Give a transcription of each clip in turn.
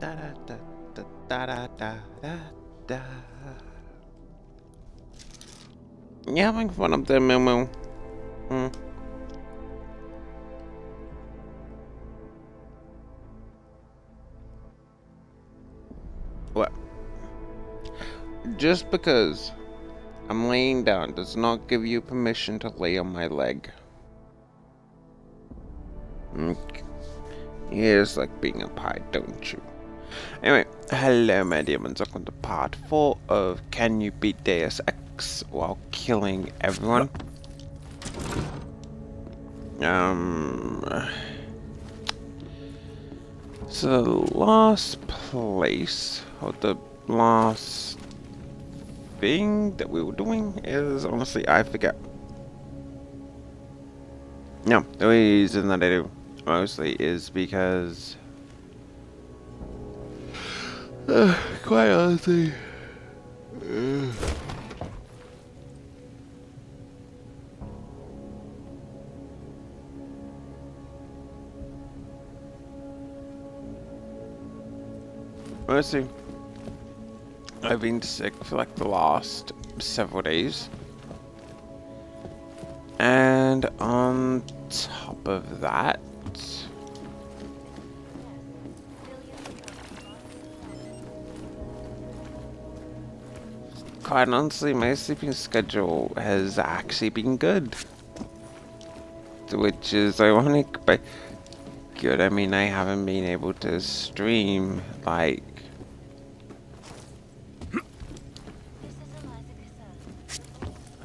Da da da da da da da da. You having fun up there, Moo Moo? Hmm. What? Just because I'm laying down does not give you permission to lay on my leg. Mm. You just like being up high, don't you? Anyway, hello my demons, welcome to part 4 of Can You Beat Deus Ex while killing everyone. Um... So the last place, or the last thing that we were doing is, honestly, I forget. No, the reason that I do mostly is because uh, quite honestly. Uh, mostly I've been sick for like the last several days. And on top of that quite honestly, my sleeping schedule has actually been good. Which is ironic, but good. I mean, I haven't been able to stream, like...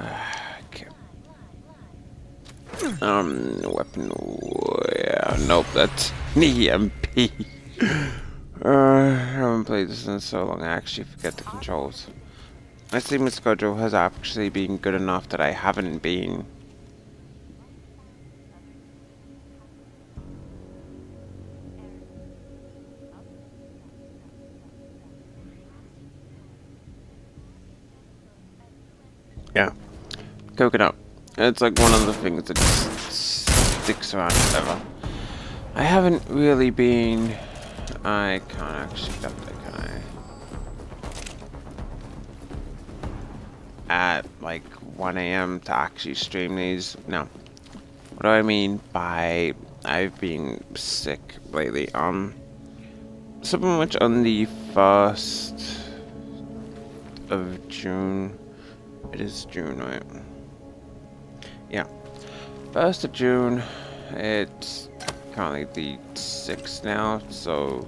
Um, weapon... Yeah, nope, that's an EMP. uh, I haven't played this in so long, I actually forget the controls. My sleeping schedule has actually been good enough that I haven't been Yeah. Coconut. It's like one of the things that sticks around forever. I haven't really been... I can't actually get at like 1 a.m. to actually stream these. No. What do I mean by I've been sick lately? Um, so much on the 1st of June. It is June, right? Yeah. 1st of June. It's currently the 6th now, so...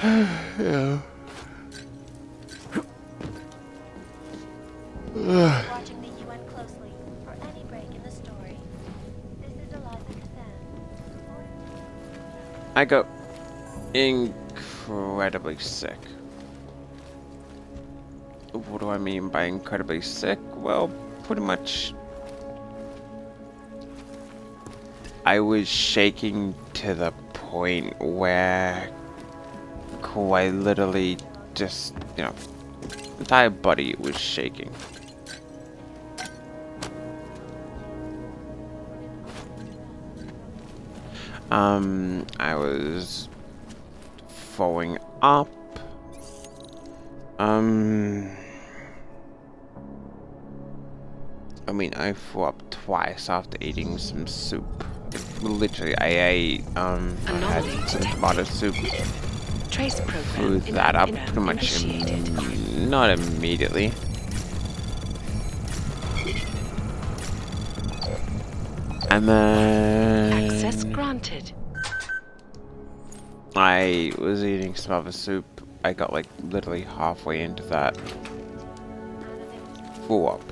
yeah. Watching the UN closely for any break in the story. This is Eliza Cassan. I got incredibly sick. What do I mean by incredibly sick? Well, pretty much I was shaking to the point where quite literally just, you know, The entire body was shaking. Um, I was throwing up. Um, I mean, I threw up twice after eating some soup. Literally, I ate, um, I had some tomato soup. Trace. Threw that up pretty much, im not immediately. And then... Access granted. I was eating some other soup. I got like literally halfway into that. Full up.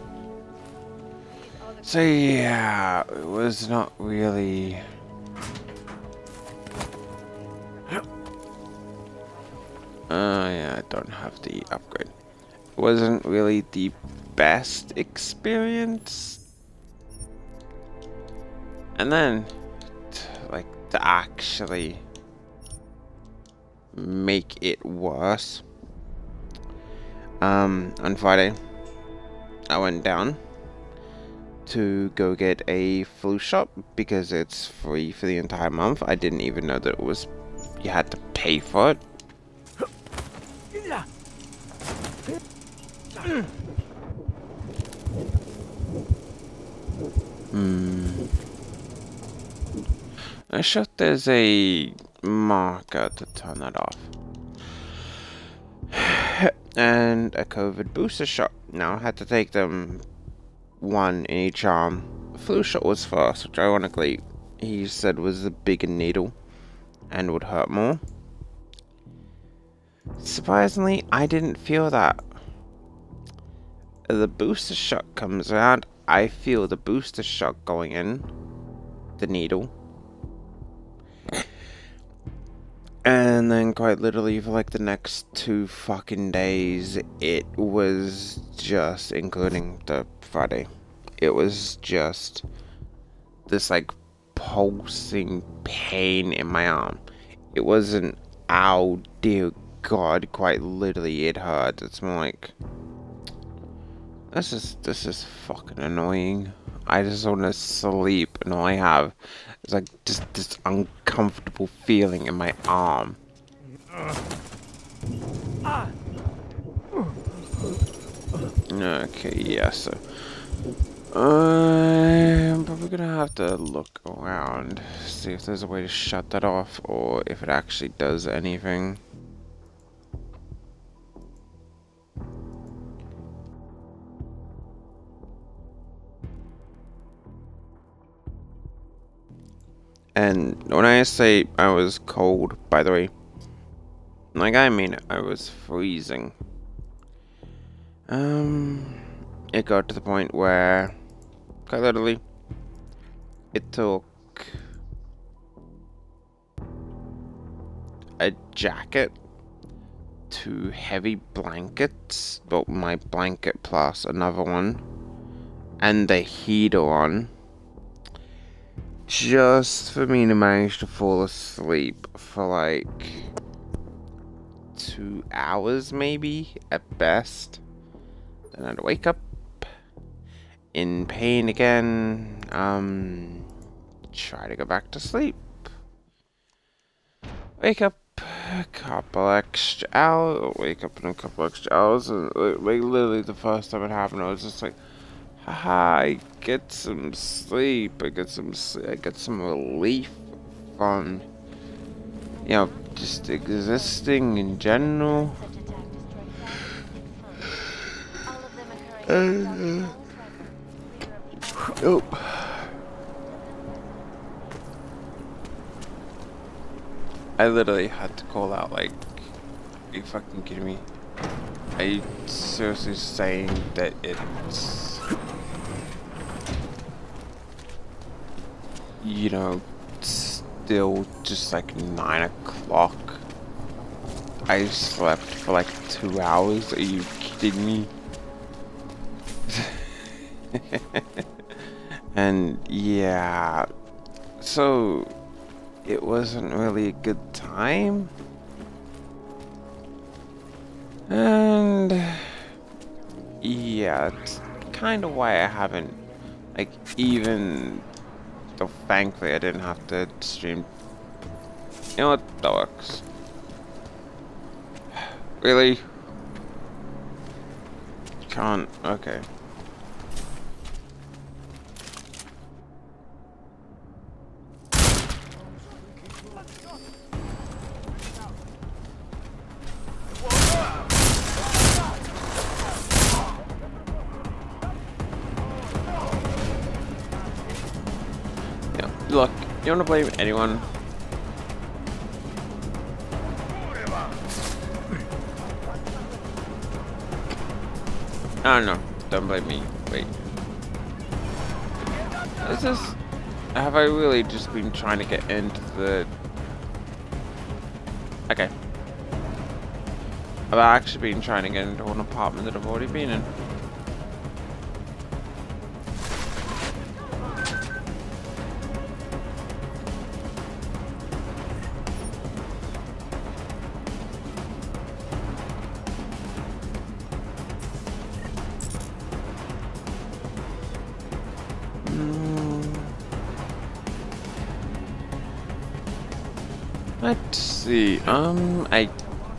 So yeah, it was not really... Uh, yeah, I don't have the upgrade. It wasn't really the best experience. And then, to actually make it worse. Um, on Friday, I went down to go get a flu shot because it's free for the entire month. I didn't even know that it was you had to pay for it. Hmm. I sure there's a marker to turn that off. and a COVID booster shot. Now I had to take them one in each arm. Flu shot was first, which ironically he said was a bigger needle and would hurt more. Surprisingly, I didn't feel that. The booster shot comes around, I feel the booster shot going in, the needle. And then quite literally for like the next two fucking days, it was just, including the Friday, it was just this like pulsing pain in my arm. It wasn't, ow, dear god, quite literally it hurt. It's more like, this is, this is fucking annoying. I just want to sleep and all I have is like just this uncomfortable feeling in my arm. Okay, yeah, so I'm probably gonna have to look around, see if there's a way to shut that off or if it actually does anything. And when I say I was cold, by the way, like I mean I was freezing. Um, it got to the point where, quite literally, it took a jacket, two heavy blankets, but my blanket plus another one, and the heater on just for me to manage to fall asleep for like two hours maybe at best. Then I'd wake up in pain again um try to go back to sleep. Wake up a couple extra hours wake up in a couple extra hours and like literally the first time it happened I was just like I get some sleep. I get some. I get some relief from, you know, just existing in general. Uh, oh. I literally had to call out like, are you fucking kidding me? Are you seriously saying that it's you know, still just like 9 o'clock. I slept for like two hours. Are you kidding me? and yeah, so it wasn't really a good time. And yeah, kind of why I haven't like even so thankfully I didn't have to stream. You know what? That works. Really? Can't. Okay. Look, you don't blame anyone. Ah, I don't know. Don't blame me. Wait. Is this... Have I really just been trying to get into the... Okay. I've actually been trying to get into an apartment that I've already been in. Let's see. Um, I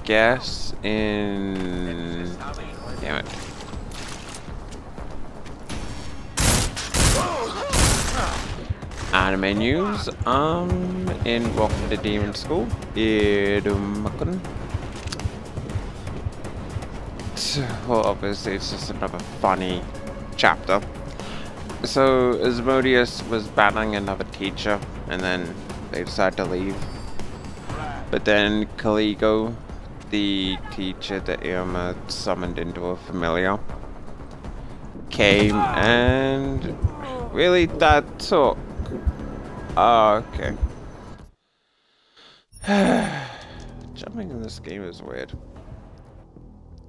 guess in. Damn it. Anime news. Um, in Welcome to Demon School. Irumakun. Well, obviously, it's just another funny chapter. So, Asmodeus was battling another teacher, and then they decided to leave. But then Caligo, the teacher that Iruma summoned into a familiar, came and really that took. Oh, ah, okay. Jumping in this game is weird.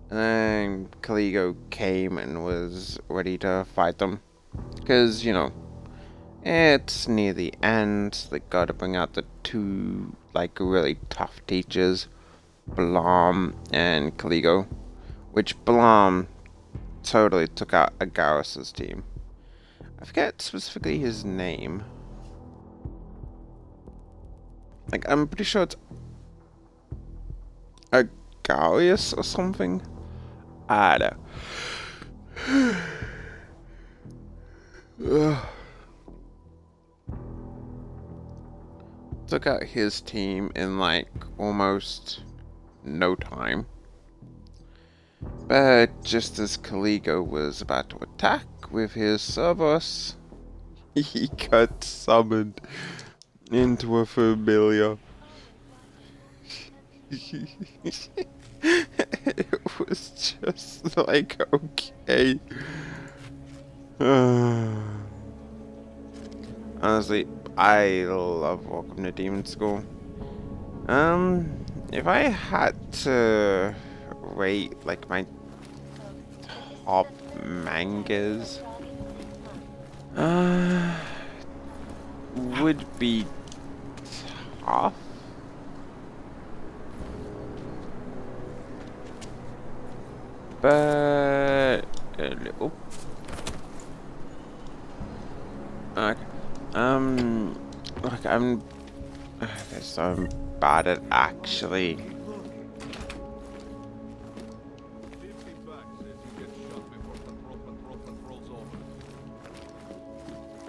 And then Caligo came and was ready to fight them. Because, you know, it's near the end. They gotta bring out the two, like, really tough teachers. Blom and Caligo. Which Blom totally took out Agaris's team. I forget specifically his name. Like, I'm pretty sure it's Agarius or something. I don't know. Took out his team in like almost no time. But just as Caligo was about to attack with his Cerberus, he got summoned into a familiar. it was just like, okay. Honestly, I love Welcome to Demon School. Um, if I had to rate like my top mangas, uh, would be tough. But a little. Okay. Um, look, I'm. So I'm bad at actually.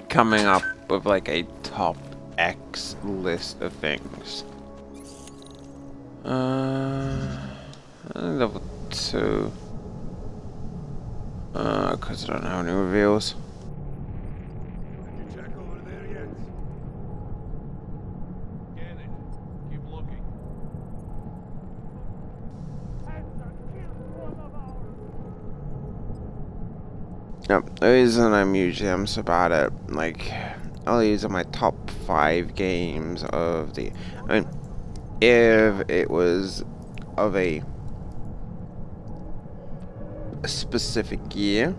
Coming up with like a top X list of things. Uh, level two. Uh, cause I don't have any reveals. Did you check over there yet? Get it. Keep looking. Yep, the reason I'm usually I'm at like all these are my top five games of the I mean if it was of a, a specific year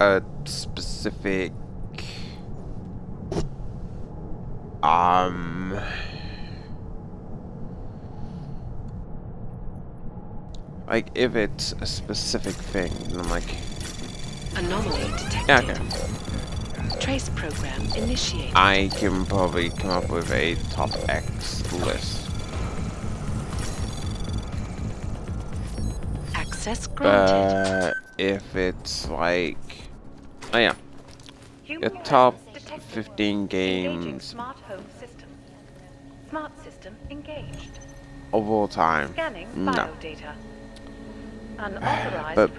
a specific um like if it's a specific thing then I'm like Anomaly detected. okay Trace program initiated. I can probably come up with a top X list. Access granted. But if it's like, oh yeah, the top 15 games smart home system. Smart system engaged. of all time. Scanning No. biodata. But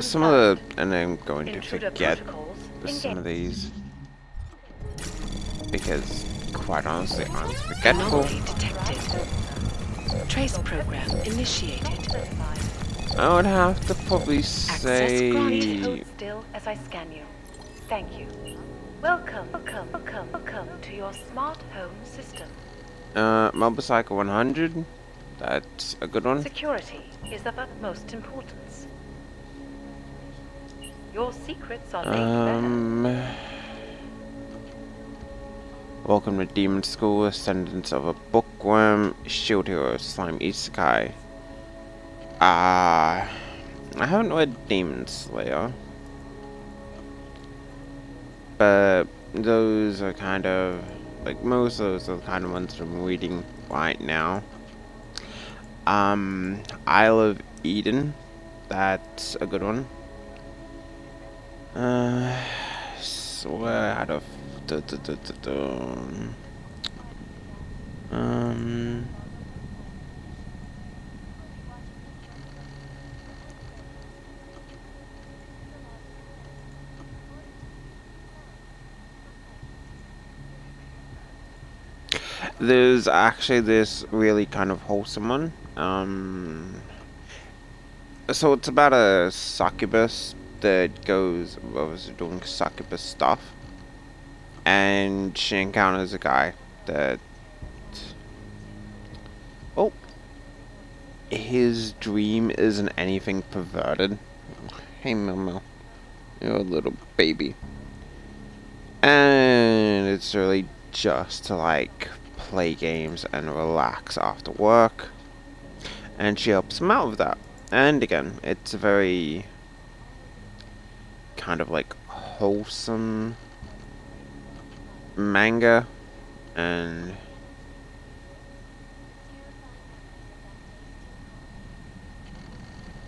some of the, and I'm going to forget some of these because, quite honestly, I'm forgetful. Detected. Trace program initiated. I would have to probably Access say. granted. Hold still as I scan you. Thank you. Welcome, welcome, welcome, welcome to your smart home system. Uh, Mob Psycho 100. That's a good one. Security is of utmost importance. Your secrets are. Um. Welcome to Demon School, Ascendance of a Bookworm, Shield Hero, Slime Isekai. Ah. I haven't read Demon Slayer. But those are kind of like most of those are the kind of ones I'm reading right now. Um, Isle of Eden, that's a good one. Uh, so where out of da, da, da. um. There's actually this really kind of wholesome one. Um, so it's about a succubus that goes, what was it, doing succubus stuff. And she encounters a guy that, oh, his dream isn't anything perverted. Hey, Momo, you're a little baby. And it's really just to like play games and relax after work. And she helps him out with that. And again, it's a very kind of like wholesome manga and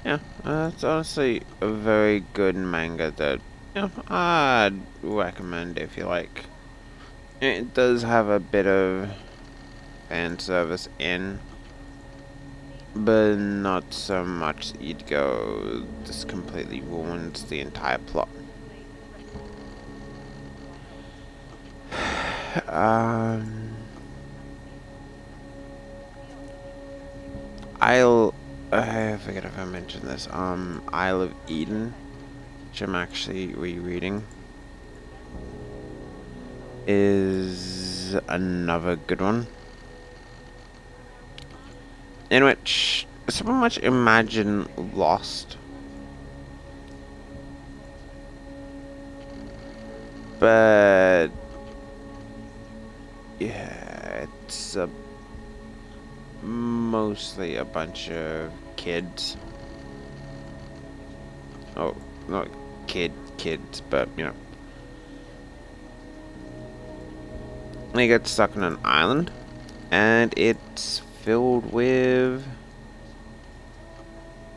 yeah, uh, it's honestly a very good manga that know, I'd recommend if you like. It does have a bit of fan service in, but not so much you'd go, this completely ruins the entire plot. um, I'll, I forget if I mentioned this, um, Isle of Eden, which I'm actually rereading, is another good one. In which someone much imagine Lost. But yeah, it's a, mostly a bunch of kids. Oh, not kid kids, but you know. They get stuck on an island, and it's filled with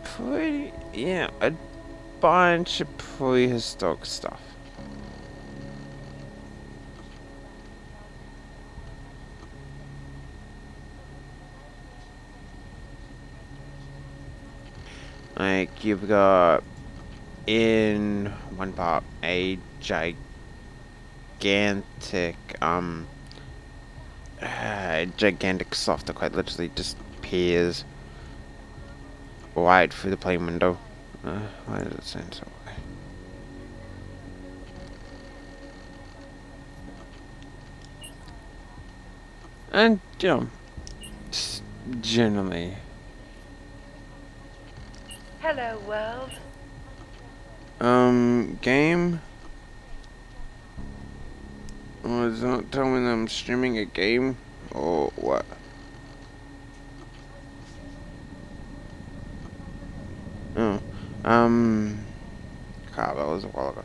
pretty, yeah, a bunch of prehistoric stuff. Like, you've got in one part a gigantic, um, uh, gigantic softer quite literally just peers right through the plane window. Uh, why does it sound so? And, you know, just generally. Hello, world. Um, game? Oh, don't telling me I'm streaming a game or what? Oh, um, God, that was a while ago.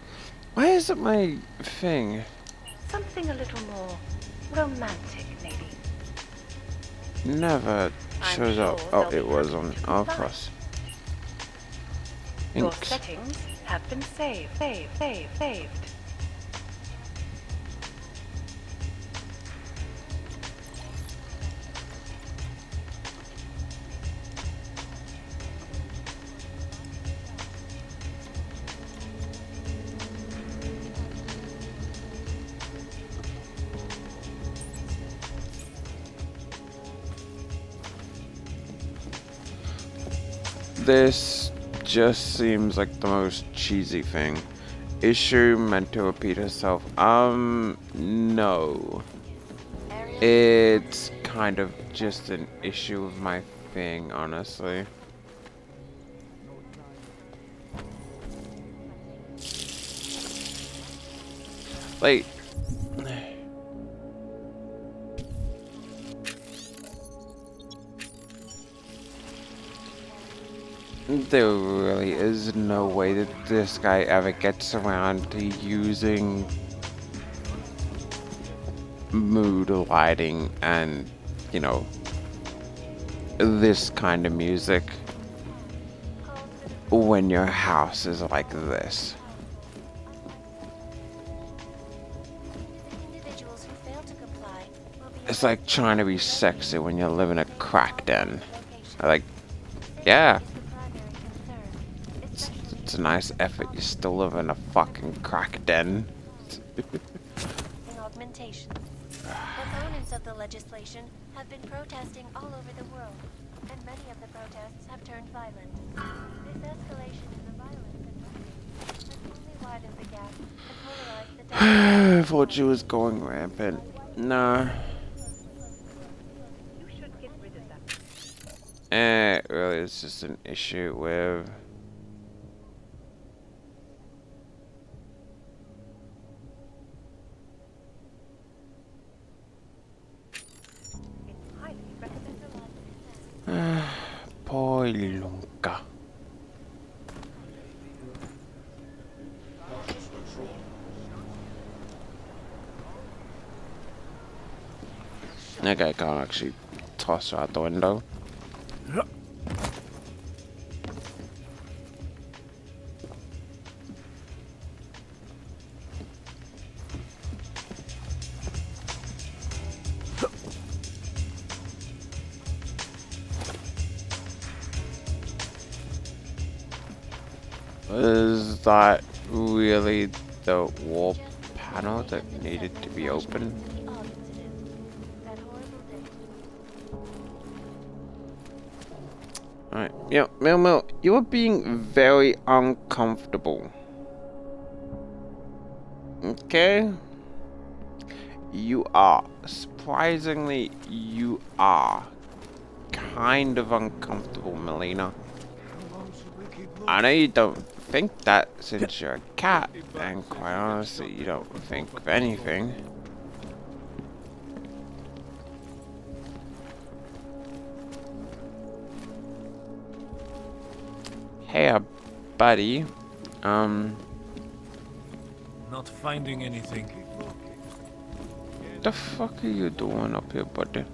Why is it my thing? Something a little more romantic, maybe. Never shows up. Oh, it was on our cross. Your settings have been saved, saved, saved, saved. This just seems like the most cheesy thing. Issue meant to repeat herself. Um, no. It's kind of just an issue of my thing, honestly. Like, There really is no way that this guy ever gets around to using mood lighting and, you know, this kind of music when your house is like this. Individuals who fail to comply will be It's like trying to be sexy when you live in a crack den. Like, yeah, The primary concern, it's, especially it's a nice effort. You still live in a fucking crack den. in augmentation. Proponents of the legislation have been protesting all over the world, and many of the protests have turned violent. This escalation in the violence and has only widened the gap and polarized the I thought she was going rampant. Nah. Eh, really, it's just an issue with. That guy can't actually toss out the window. That really the wall panel that needed to be open? Alright, yeah, Mil Mil, you are being very uncomfortable. Okay? You are. Surprisingly, you are kind of uncomfortable, Melina. I know you don't think that since you're a cat, and quite honestly, you don't think of anything. Hey, uh, buddy. Um, Not finding anything. the fuck are you doing up here, buddy?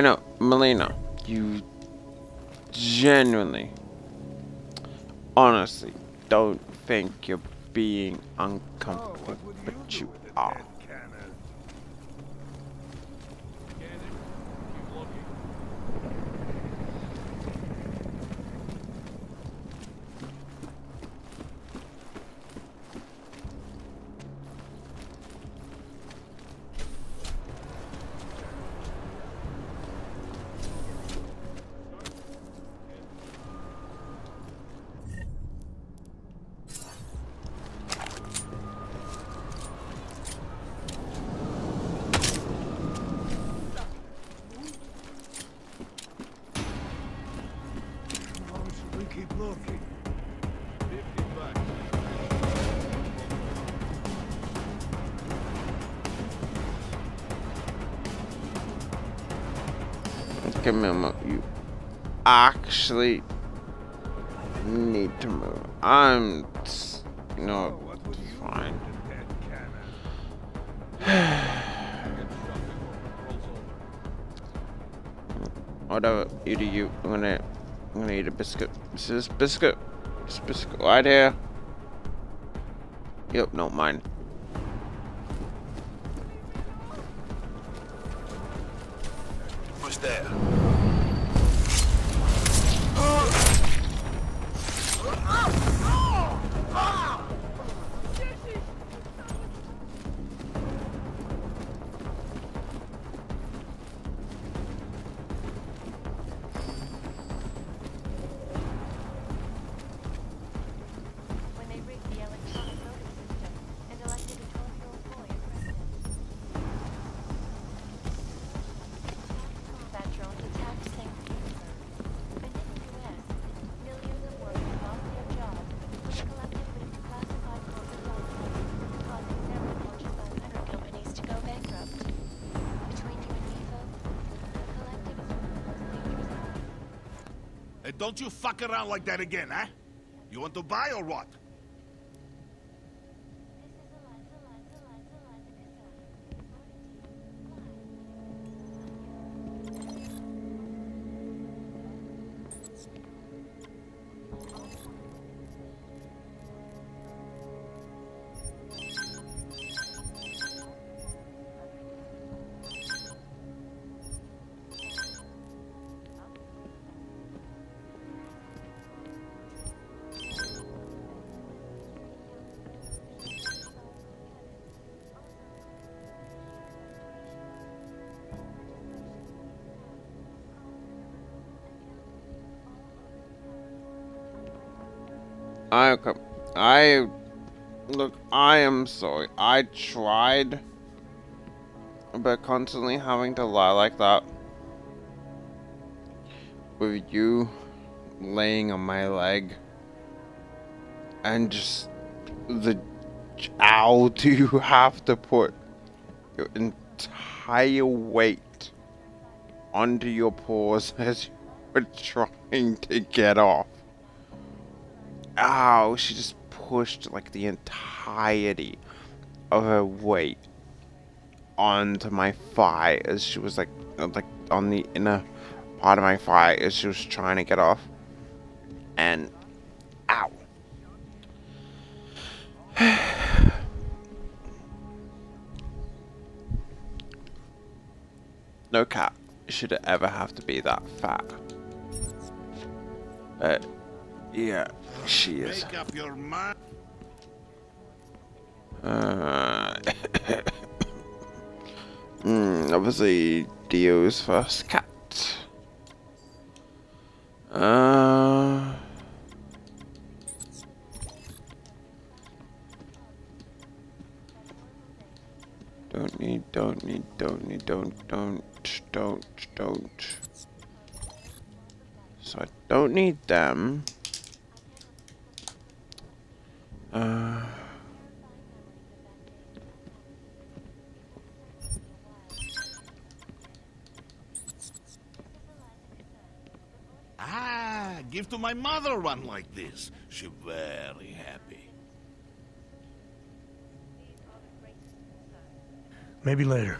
I know, Melina, you genuinely, honestly, don't think you're being uncomfortable, but you are. Okay, Mimo, you actually need to move. I'm, no, fine. Whatever you do, you. I'm gonna, I'm gonna eat a biscuit. This is biscuit. This biscuit right here. Yep, no mine. Don't you fuck around like that again, huh? You want to buy or what? Am sorry. I tried, but constantly having to lie like that with you laying on my leg and just the how do you have to put your entire weight onto your paws as you were trying to get off? Ow, she just pushed like the entirety of her weight onto my thigh as she was like like on the inner part of my thigh as she was trying to get off. And ow. no cat should ever have to be that fat. But yeah, she is. Uh, mm, obviously, Dio's first cat. Uh, don't need, don't need, don't need, don't, don't, don't, don't. So I don't need them. Uh. Give to my mother one like this. She very happy. Maybe later.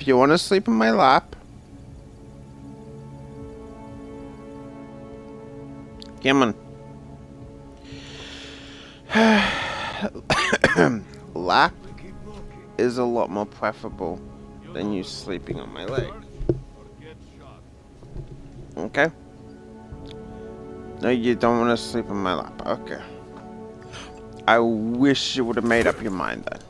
If you want to sleep in my lap, come on. lap is a lot more preferable than you sleeping on my leg. Okay? No, you don't want to sleep in my lap. Okay. I wish you would have made up your mind then.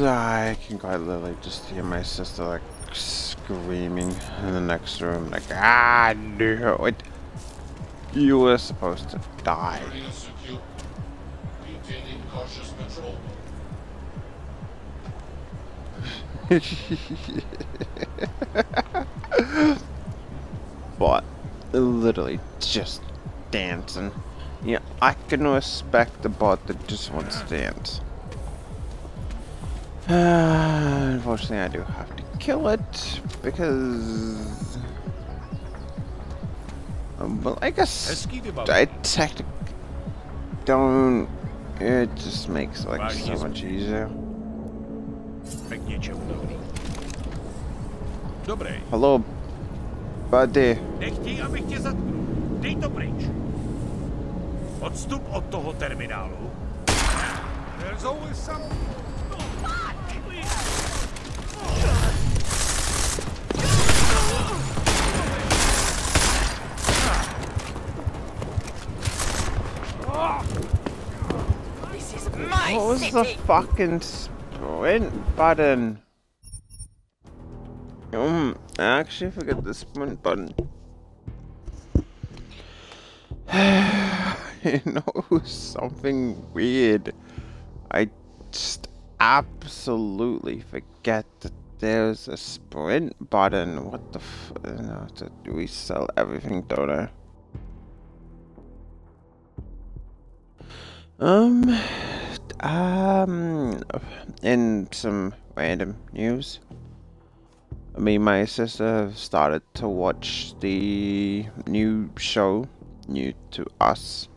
I can quite literally just hear my sister like screaming in the next room, like, ah, no, it, you were supposed to die. but literally just dancing. Yeah, I can respect the bot that just wants to dance. Unfortunately, I do have to kill it because. Um, well, I guess I technically don't. It just makes like so much easier. K něčemu dobrý. Dobrý. Hello, buddy. Nechtěj, abych tě zatknul. Dej to pryč. Odstup od toho terminálu. There's always some... Was the fucking sprint button? Um, I actually forgot the sprint button. you know something weird. I just absolutely forget that there's a sprint button. What the f? No, to resell everything, don't I? Um, um, in some random news, me and my sister started to watch the new show, new to us.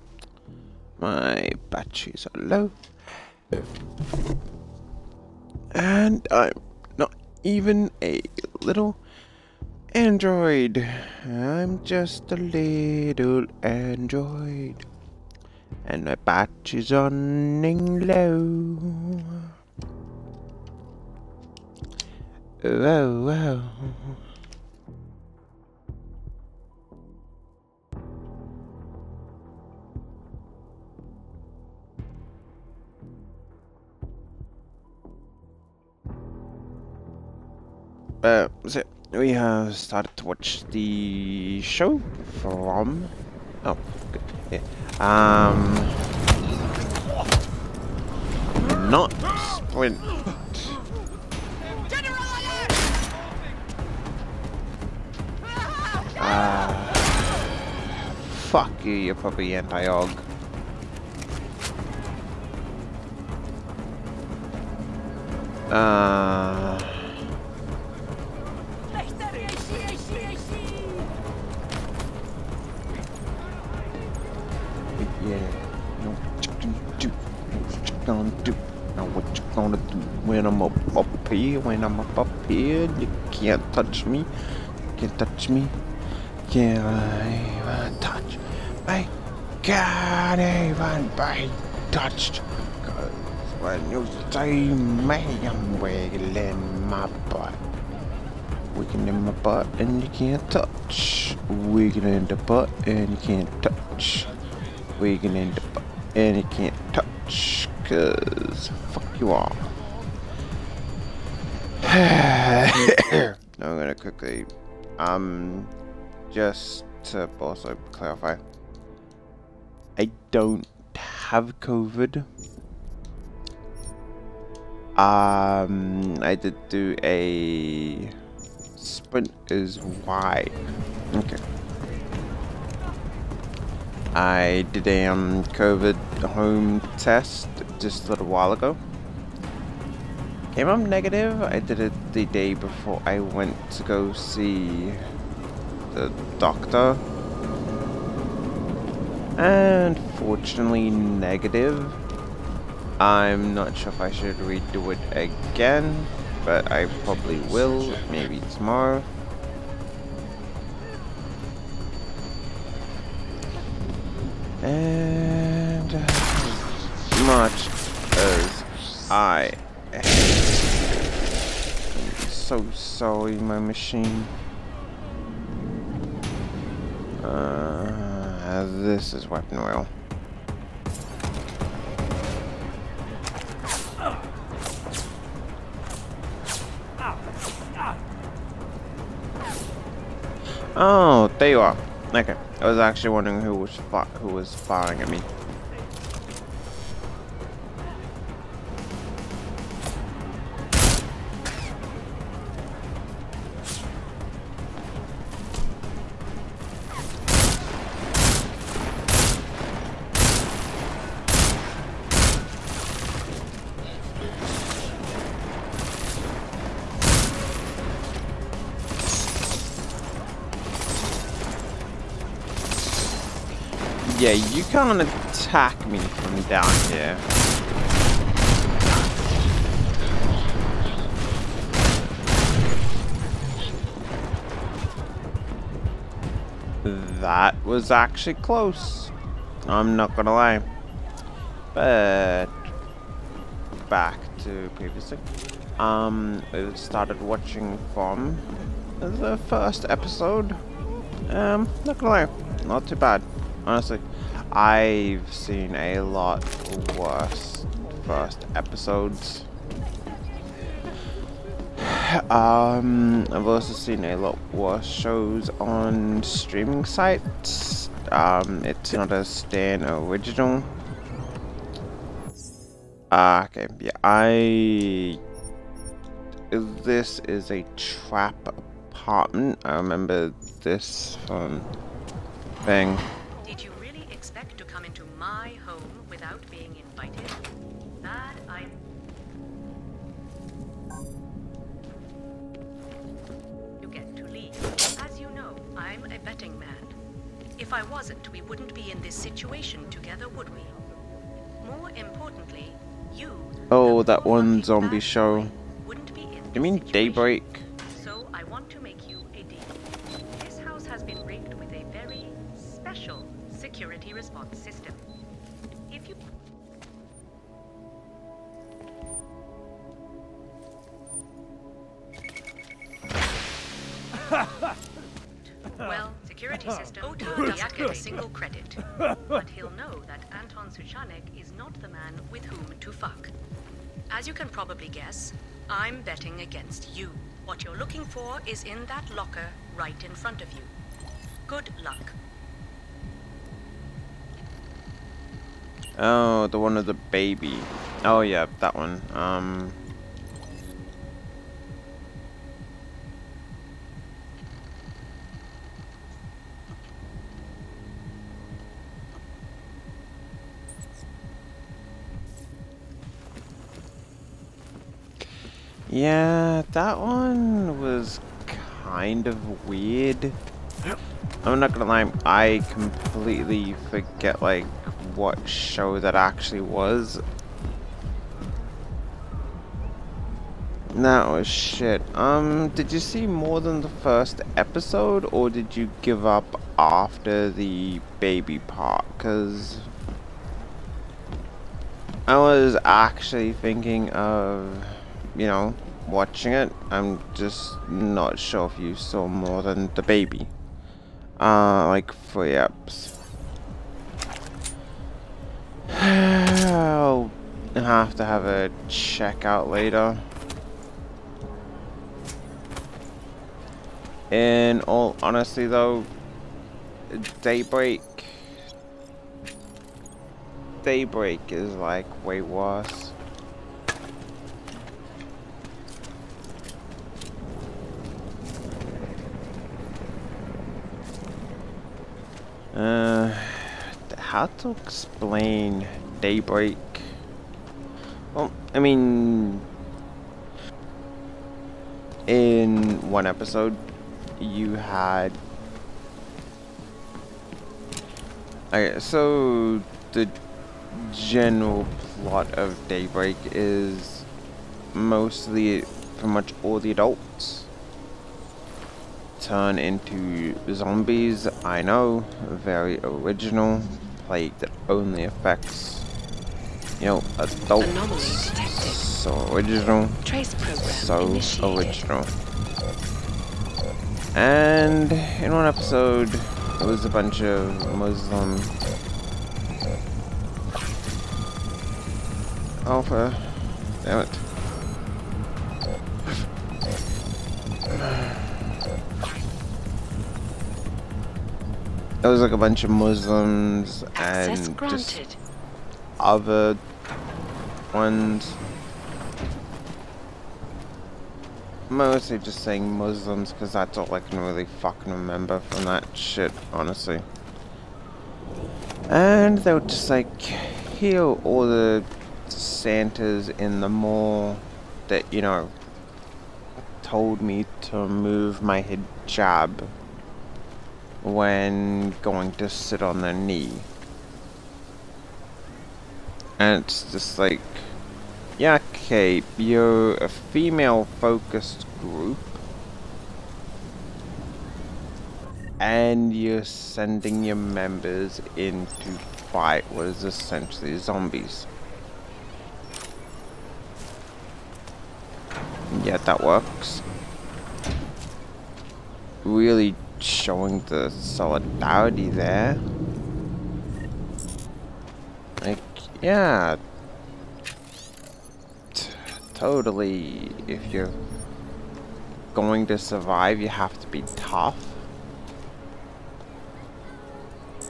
My batteries are low. And I'm not even a little android. I'm just a little android. And my battery's running low. Whoa, whoa. Uh, so we have started to watch the show from. Oh, good. Yeah. Um. Not sprint. Uh, fuck you, you puppy anti-og. Uh. Yeah. What you gonna do? What you gonna do? What you gonna do when I'm up up here? When I'm up up here, you can't touch me. Can't touch me. Can't even touch. I can't even be touched. Cause when you see me, I'm wiggling my butt. Wiggling my butt and you can't touch. Wiggling the butt and you can't touch. Wiggling the butt and you can't touch. Cause fuck you all. now I'm gonna quickly, um, just to also clarify, I don't have COVID. Um, I did do a sprint is why. Okay. I did a um, COVID home test just a little while ago. Came up negative. I did it the day before I went to go see the doctor. And fortunately negative. I'm not sure if I should redo it again, but I probably will, maybe tomorrow. And much as I am so sorry, my machine. Uh, this is weapon oil. Oh, there you are. Okay, I was actually wondering who was who was firing at me. Can't attack me from down here. That was actually close. I'm not gonna lie. But back to previously. Um, I started watching from the first episode. Um, not gonna lie, not too bad, honestly. I've seen a lot worse first episodes. Um, I've also seen a lot worse shows on streaming sites. Um, it's not a Stan original. Uh, okay, yeah, I... This is a trap apartment. I remember this um, thing. If I wasn't, we wouldn't be in this situation together, would we? More importantly, you. Oh, that one zombie show. wouldn't be in You mean. Daybreak? The one of the baby. Oh yeah, that one. Um. Yeah, that one was kind of weird. I'm not gonna lie, I completely forget like what show that actually was. That was shit. Um, did you see more than the first episode, or did you give up after the baby part? Cause I was actually thinking of, you know, watching it. I'm just not sure if you saw more than the baby. Uh, like three eps. I'll have to have a check out later. In all honesty though, Daybreak Daybreak is like way worse. Uh, how to explain Daybreak? Well, I mean, in one episode, you had. Okay, so the general plot of Daybreak is mostly pretty much all the adults turn into zombies. I know, very original, plague that only affects, you know, adults. So original, Trace so initiated. original. And in one episode, it was a bunch of Muslim. Alpha. damn it. It was like a bunch of Muslims Access and granted. just other ones. Mostly just saying Muslims because that's all I can really fucking remember from that shit, honestly. And they would just like heal all the Santas in the mall that, you know, told me to remove my hijab when going to sit on their knee. And it's just like, yeah, okay, you're a female-focused group. And you're sending your members in to fight what is essentially zombies. Yeah, that works. Really showing the solidarity there. Like, yeah. Totally, if you're going to survive, you have to be tough.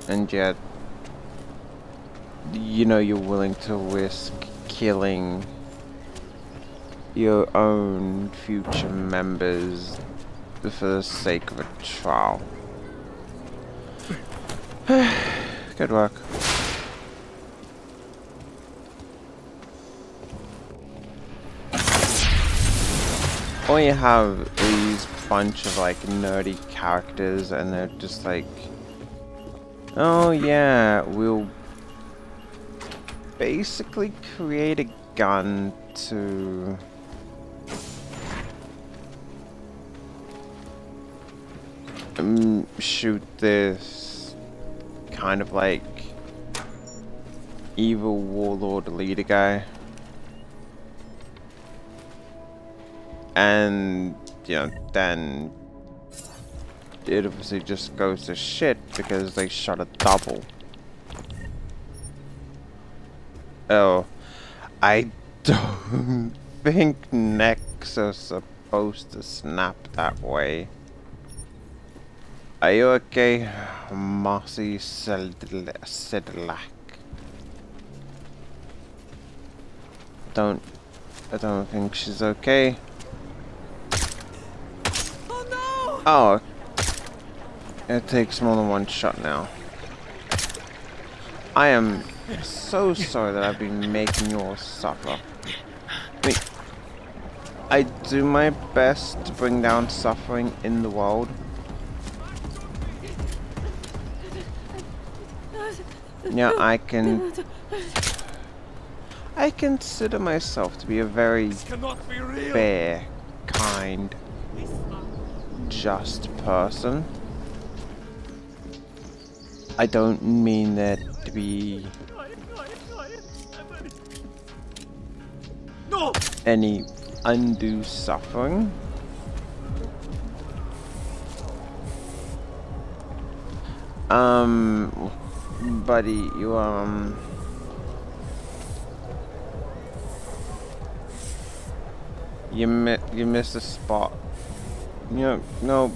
And yet, you know, you're willing to risk killing your own future members the sake of a trial. Good work. Or you have these bunch of like nerdy characters and they're just like, oh yeah, we'll basically create a gun to um, shoot this kind of like evil warlord leader guy. And, you know, then it obviously just goes to shit because they shot a double. Oh, I don't think necks are supposed to snap that way. Are you okay, Marcy Sedlak? Don't, I don't think she's okay. Oh no! Oh, it takes more than one shot now. I am so sorry that I've been making you all suffer. I mean, I do my best to bring down suffering in the world. Yeah, I can... I consider myself to be a very fair, kind, just person. I don't mean that to be any undue suffering. Um, buddy, you um. You mi you missed a spot. You know, no,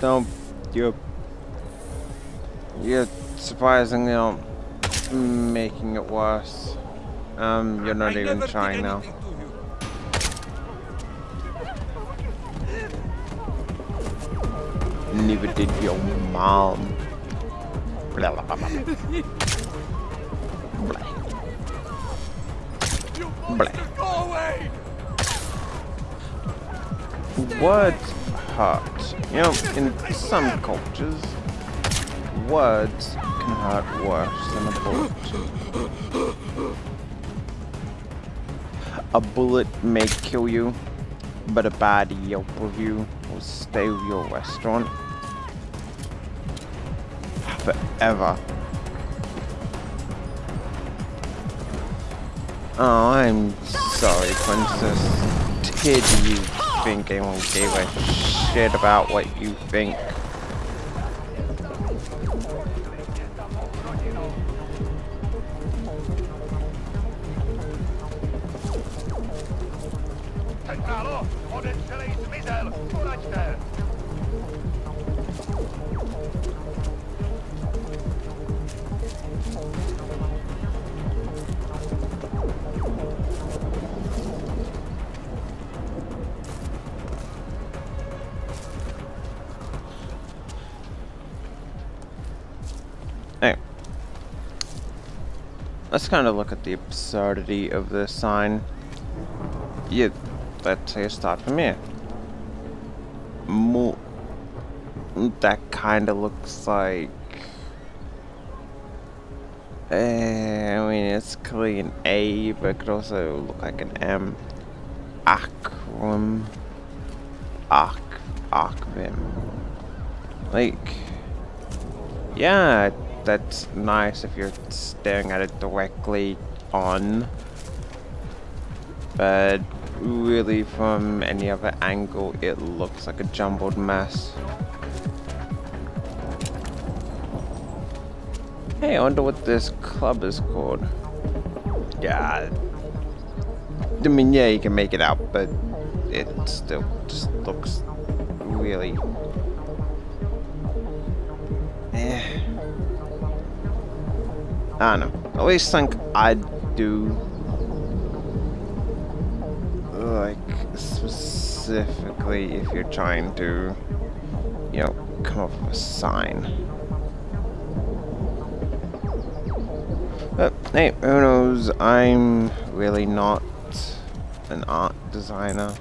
no, you you're surprisingly not making it worse. Um, you're not even trying now. Neither did your mom. Words hurt. You know, in some cultures, words can hurt worse than a bullet. A bullet may kill you, but a bad Yelp review will stay with your restaurant forever. Oh, I'm sorry, Princess. Did you think anyone gave a shit about what you think? Kind of look at the absurdity of this sign. Yeah, let's say start from here. More, that kind of looks like Uh, I mean, it's clearly an A, but it could also look like an M. Akram. Ak. Akvim. Like, yeah, that's nice if you're staring at it directly on. But really, from any other angle, it looks like a jumbled mess. Hey, I wonder what this club is called. Yeah. I mean, yeah, you can make it out, but it still just looks really... I don't know. I always think I'd do... Like, specifically if you're trying to, you know, come up with a sign. But hey, who knows? I'm really not an art designer.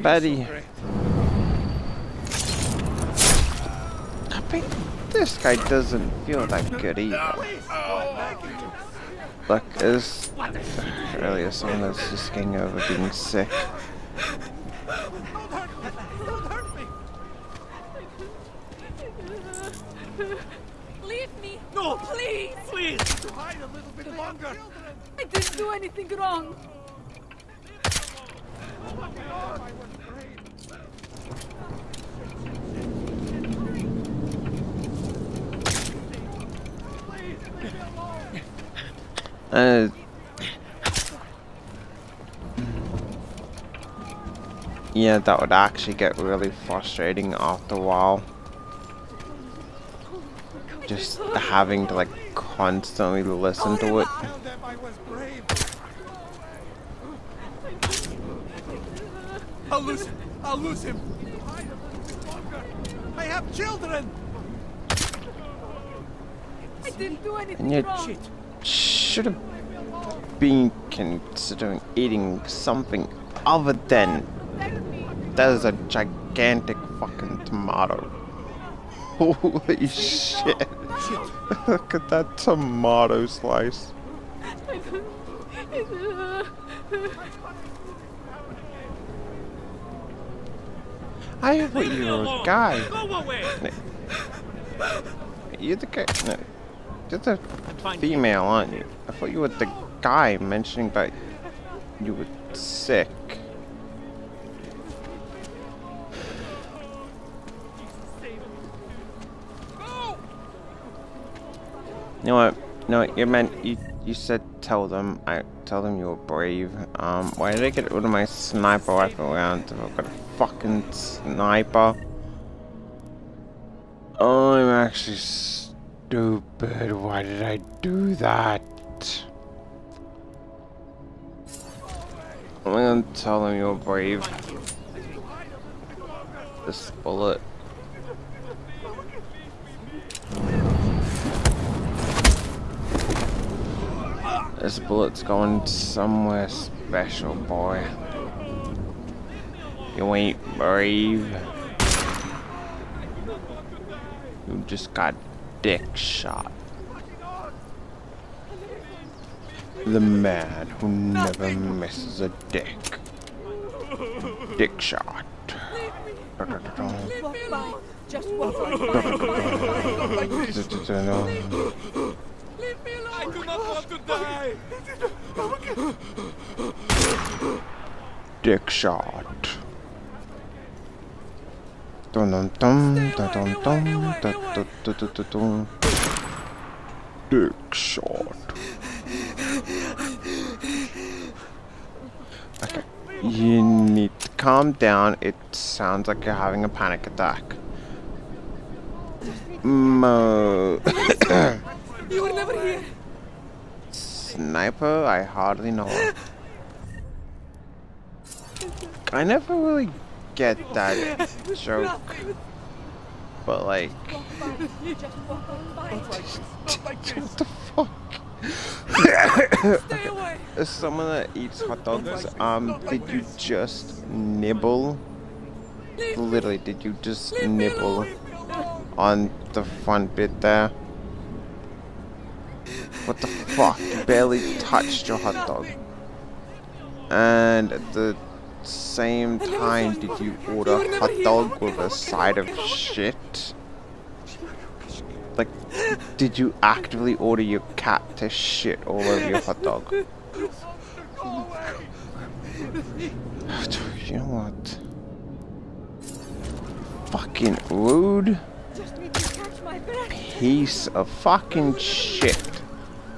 Buddy. This guy doesn't feel that good either. Look, is really as someone that's just getting over being sick. Leave me! No! Please! Please! Hide a little bit longer! I didn't do anything wrong! Oh Uh, yeah, that would actually get really frustrating after a while. Just having to like constantly listen to it. I'll lose him! I'll lose him! Hide a little bit longer! I have children! I didn't do And anything you wrong! Should have been considering eating something other than that is a gigantic fucking tomato. Holy shit. Look at that tomato slice. I thought you were a guy. You're the guy. No. You're the female, aren't you? I thought you were the guy mentioning that you were sick. You know what? No, you meant you. You said tell them. I tell them you were brave. Um, why did I get rid of my sniper rifle round? I've got a fucking sniper. Oh, I'm actually stupid. Why did I do that? I'm gonna tell them you're brave. This bullet. This bullet's going somewhere special, boy. You ain't brave. You just got dick shot. The man who never misses a dick. Dick shot. Just Leave me alone! I do not want to die! Dick shot. Dun dun dun dun dun dun dun dun dun dun dun dun. Dick shot. Okay. You need to calm down. It sounds like you're having a panic attack. Mo. You were never here! Sniper? I hardly know. I never really get that joke. But like, what the fuck? As someone that eats hot dogs, um, did you just nibble? Literally, did you just nibble on the front bit there. What the fuck? You barely touched your hot dog. And the same time, did you order hot dog with a side of shit? Like, did you actively order your cat to shit all over your hot dog? You know what? Fucking rude Just need to catch my breath. piece of fucking shit.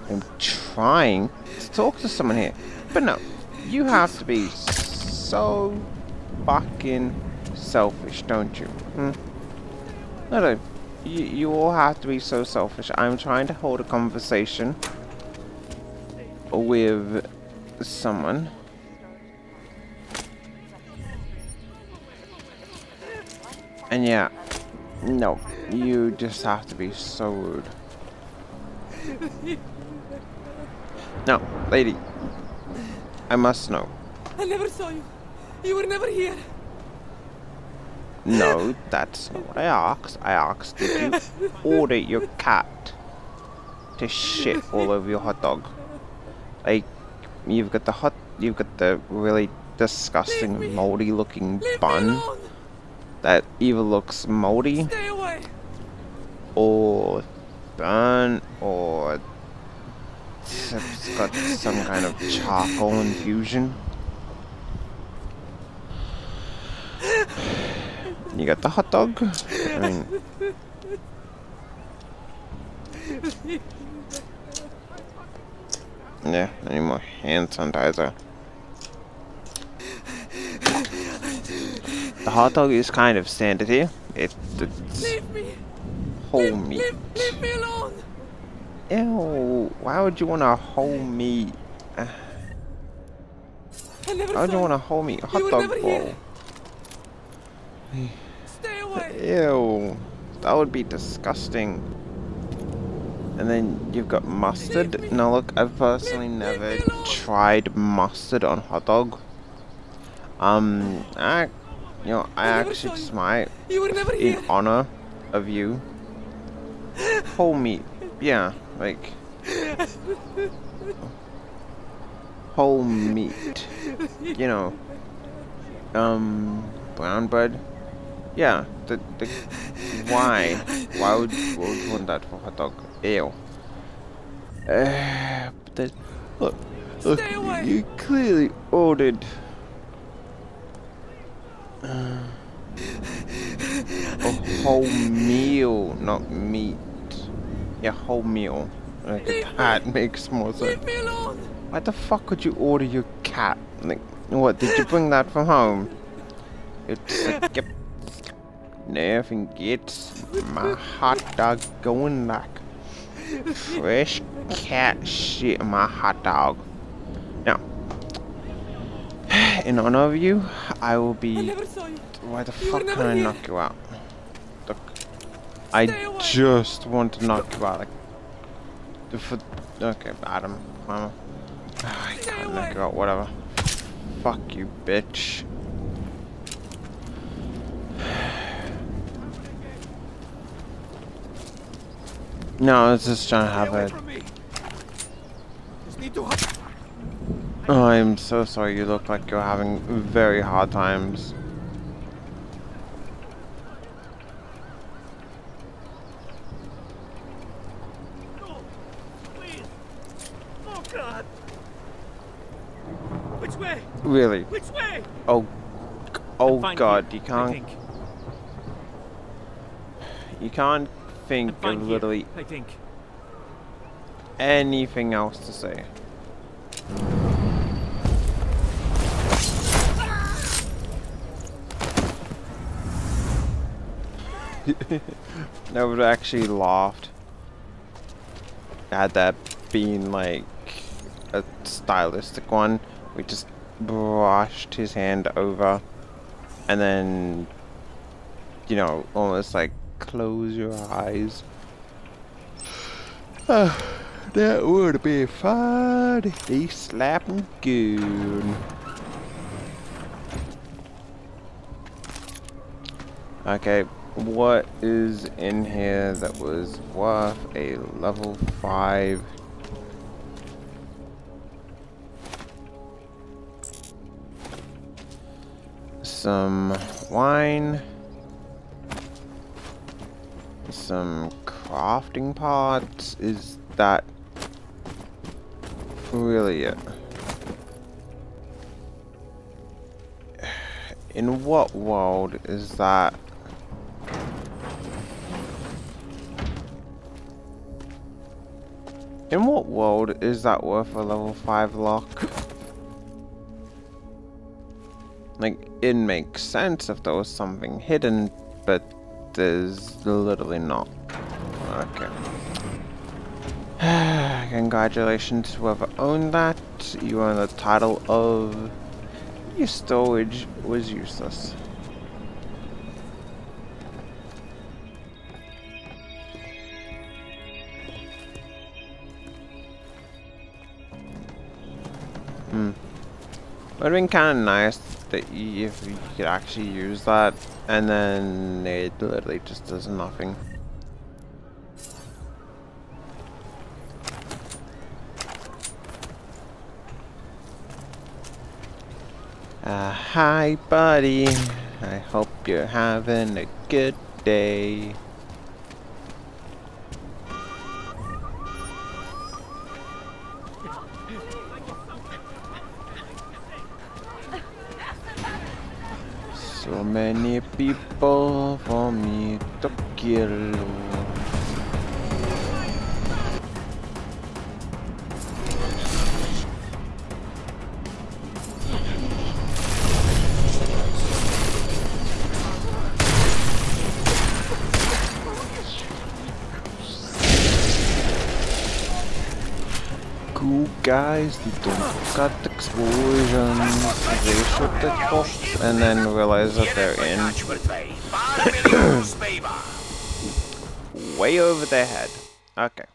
I'm trying to talk to someone here. But no, you have to be so fucking selfish, don't you? Hmm? No, no. You, you all have to be so selfish. I'm trying to hold a conversation with someone. And yeah, no, you just have to be so rude. No, lady. I must know. I never saw you. You were never here. No, that's not what I asked. I asked, did you order your cat to shit all over your hot dog? Like, you've got the hot, you've got the really disgusting, moldy-looking bun that either looks moldy or burnt or it's got some kind of charcoal infusion. You got the hot dog? I mean, yeah, I need more hand sanitizer. The hot dog is kind of standard here. It, it's Leave me. whole leave, meat. Leave, leave me alone. Ew, why would you want a whole meat? I never Why would you want a whole meat hot were dog bowl? Stay away. Ew, that would be disgusting. And then you've got mustard. Now look, I've personally never tried mustard on hot dog. Um, I, you know, I actually just might, You were never in honor of you, whole meat. Yeah, like whole meat. You know, um, brown bread. Yeah, the the why why would, why would you want that for hot dog? Ew. Uh, but look, look, you clearly ordered. Uh, a whole meal, not meat. Yeah, whole meal. Like Leave me. that makes more sense. Leave me alone. Why the fuck would you order your cat? Like, what? Did you bring that from home? It's like. Nothing gets my hot dog going like fresh cat shit in my hot dog. Now, in honor of you, I will I be. never saw you. Why the You fuck can I here. knock you out? Look, I just want to knock you out. Like, the foot. Okay, Adam, Mama. I Stay can't knock you out. Whatever. Fuck you, bitch. No, I was just trying to have away a. from me. Just need to hide. Oh, I'm so sorry. You look like you're having very hard times. Oh God. Which way? Really? Which way? Oh, oh God! You can't. You can't fine of here, literally I think. anything else to say. that would actually laughed. Had that been like a stylistic one, we just brushed his hand over and then, you know, almost like close your eyes. Uh, that would be fun. He's slapping good. Okay, what is in here that was worth a level 5 some wine some crafting pots is that really it? In what world is that? In what world is that worth a level 5 lock? Like, it makes sense if there was something hidden, but there's literally not. Okay. Congratulations whoever owned that. You own the title of... Your storage was useless. Hmm. Would have been kind of nice that you, if you could actually use that, and then it literally just does nothing. Uh, hi, buddy. I hope you're having a good day. People for me to kill. Guys, they don't cut explosions. They shoot the top and then realize that they're in way over their head. Okay.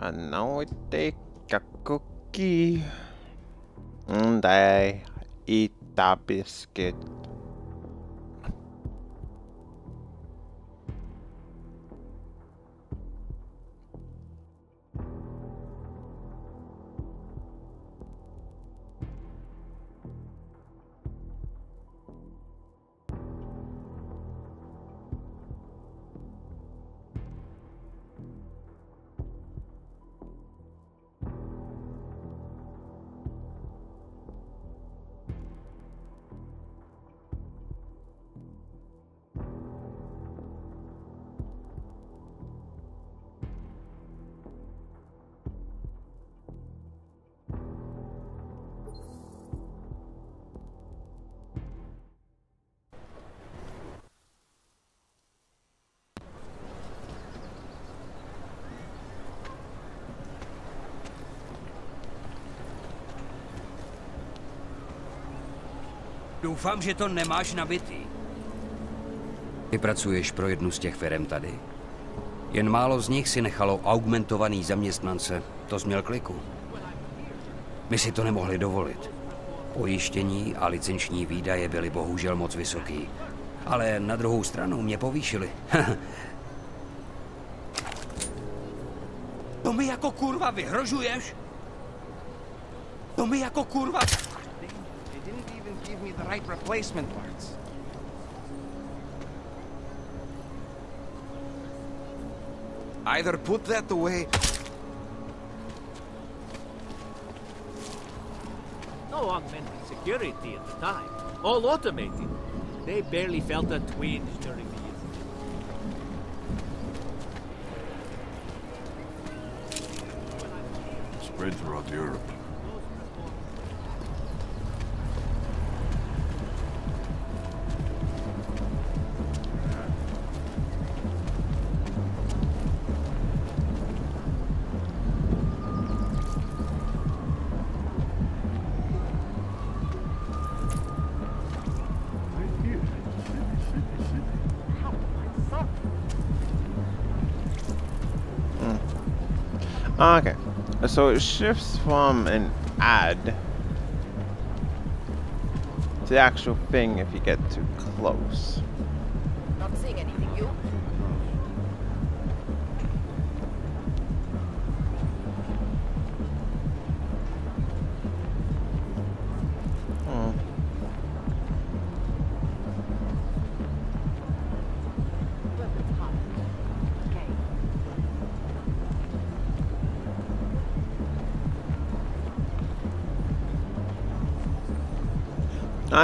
And now we take a cookie and I eat the biscuit. Doufám, že to nemáš nabitý. Ty pracuješ pro jednu z těch firm tady. Jen málo z nich si nechalo augmentovaný zaměstnance. To jsi měl kliku. My si to nemohli dovolit. Pojištění a licenční výdaje byly bohužel moc vysoký. Ale na druhou stranu mě povýšili. to mi jako kurva vyhrožuješ? To mi jako kurva... me the right replacement parts. Either put that away... No augmented security at the time. All automated. They barely felt a twinge during the incident. Spread throughout Europe. Ah, okay, so it shifts from an ad to the actual thing if you get too close.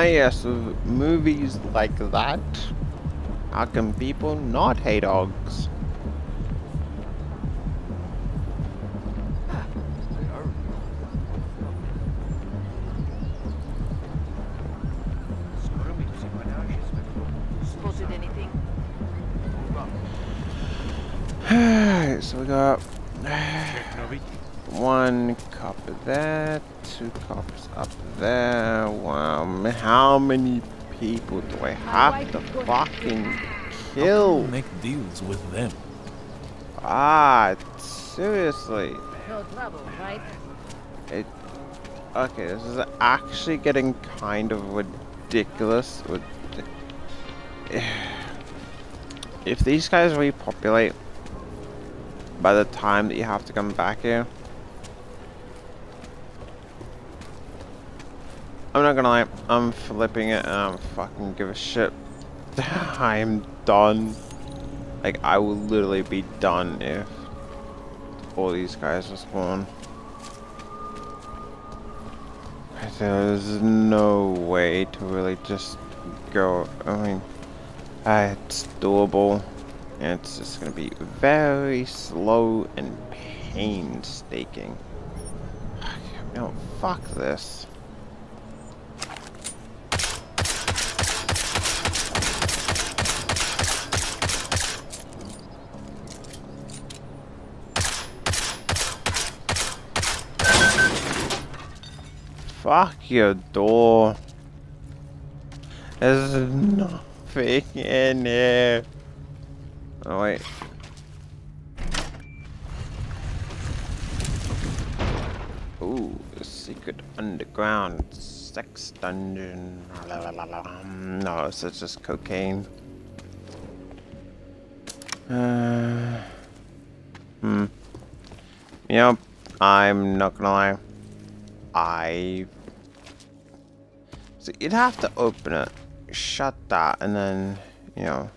Yes, with movies like that, how can people not hate dogs? Alright, so we got one copper there, two coppers up there. Wow, ma- how many people do I have to fucking kill? Make deals with them. Ah, seriously. No trouble, right? It. Okay, this is actually getting kind of ridiculous. With if these guys repopulate by the time that you have to come back here, I'm not gonna lie, I'm flipping it and I don't fucking give a shit. I'm done. Like, I will literally be done if all these guys are spawned. There's no way to really just go. I mean, uh, it's doable. And it's just gonna be very slow and painstaking. No, fuck this. Fuck your door. There's nothing in here. Oh wait. Ooh, a secret underground sex dungeon. La, la, la. Um, No, it's just cocaine. Uh, hmm. Yep, I'm not gonna lie. I. So you'd have to open it, shut that, and then, you know.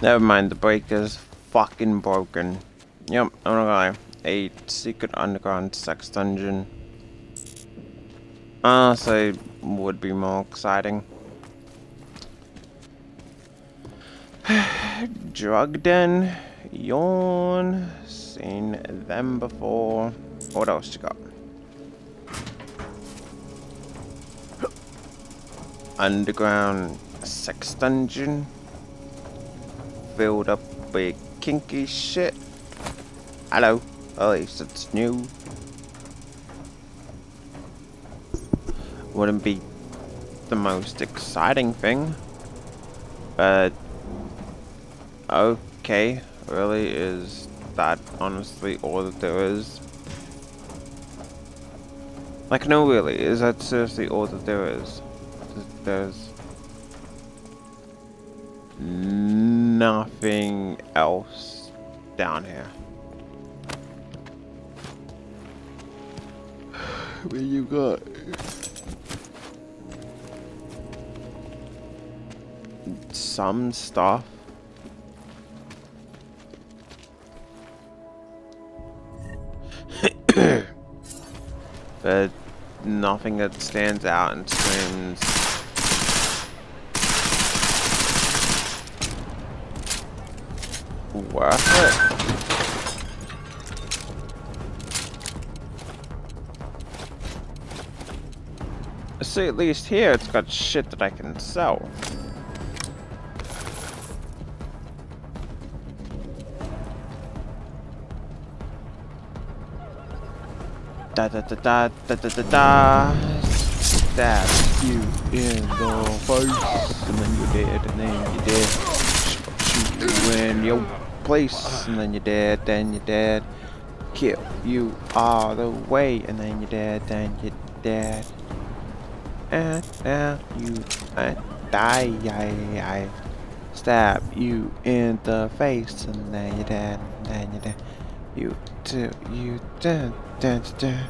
Never mind, the breaker's fucking broken. Yep, I'm gonna lie. A secret underground sex dungeon. Honestly, would be more exciting. Drug den, yawn, seen them before. What else you got? Underground sex dungeon filled up with kinky shit. Hello. Oh, At least it's new. Wouldn't be the most exciting thing. But okay, really is that honestly all that there is? Like no really, is that seriously all that there is? There's nothing else down here. What you got? Some stuff. but nothing that stands out and screams worth it. see at least here it's got shit that I can sell. Da da da da da da da da. Stab you in the face And then you're dead and then you're dead. Shoot you in your place And then you're dead, then you're dead. Kill you all the way And then you're dead, then you're dead. And now you die, I, I stab you in the face, and then you're dead, and then you're dead. You do, you dead, dead, dead.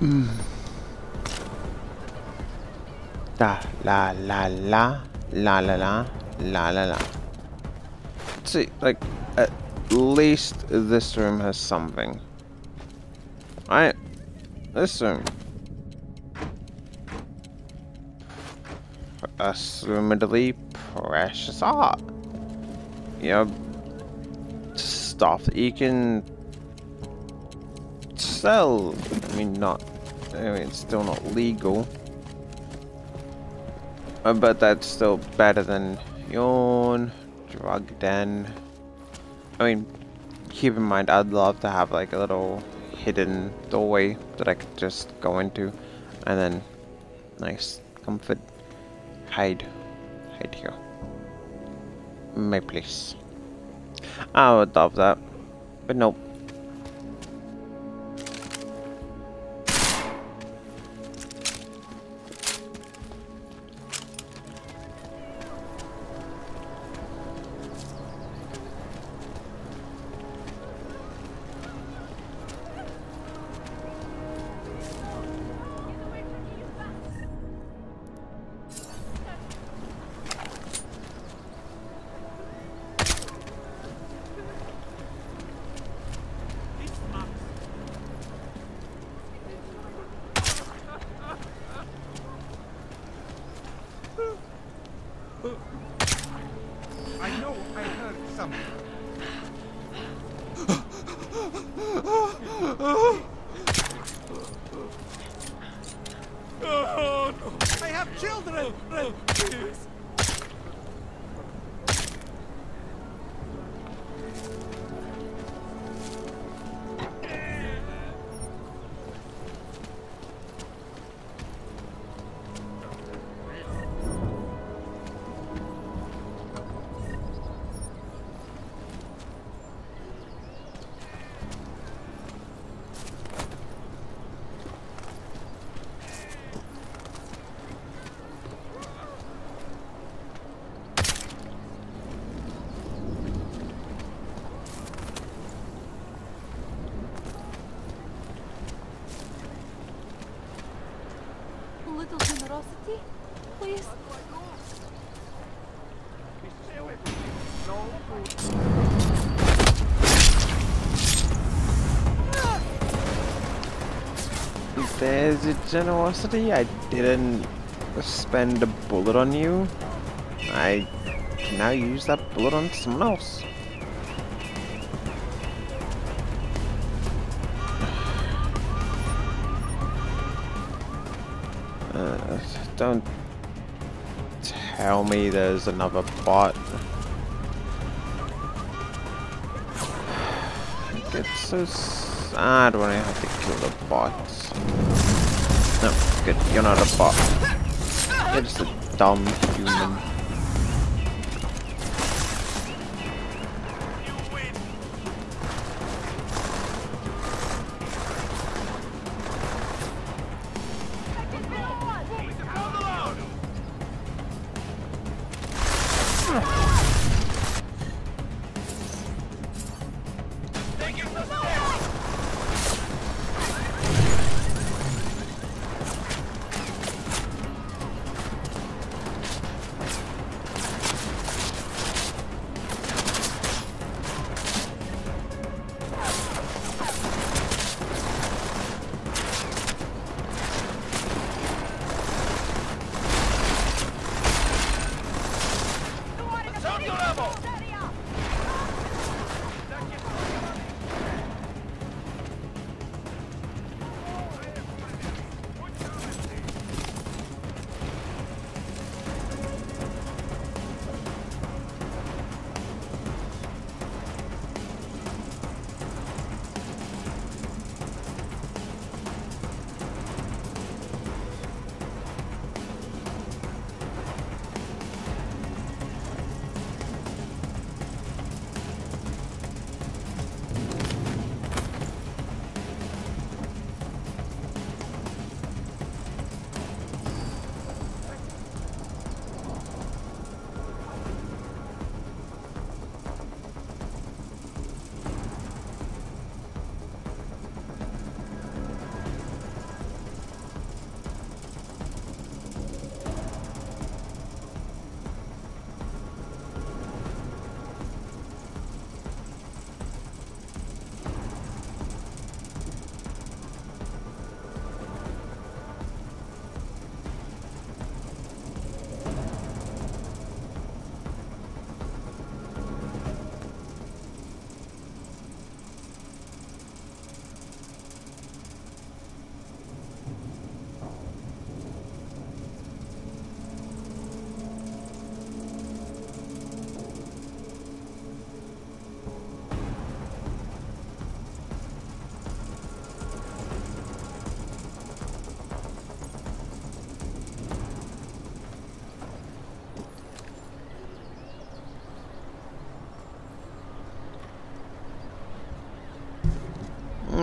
Mm. La la la la la la la la la la. See, like, at least this room has something. Right? Listen. Assumedly precious art. You know, stuff that you can sell. I mean, not. I mean, it's still not legal. Uh, But that's still better than yawn, drug den. I mean, keep in mind, I'd love to have like a little hidden doorway that I could just go into, and then nice comfort hide, hide here. My place. I would love that, but nope. Generosity. I didn't spend a bullet on you. I can now use that bullet on someone else. Uh, don't tell me there's another bot. It's so sad when I have to kill the bots. No, good. You're not a bot. You're just a dumb human.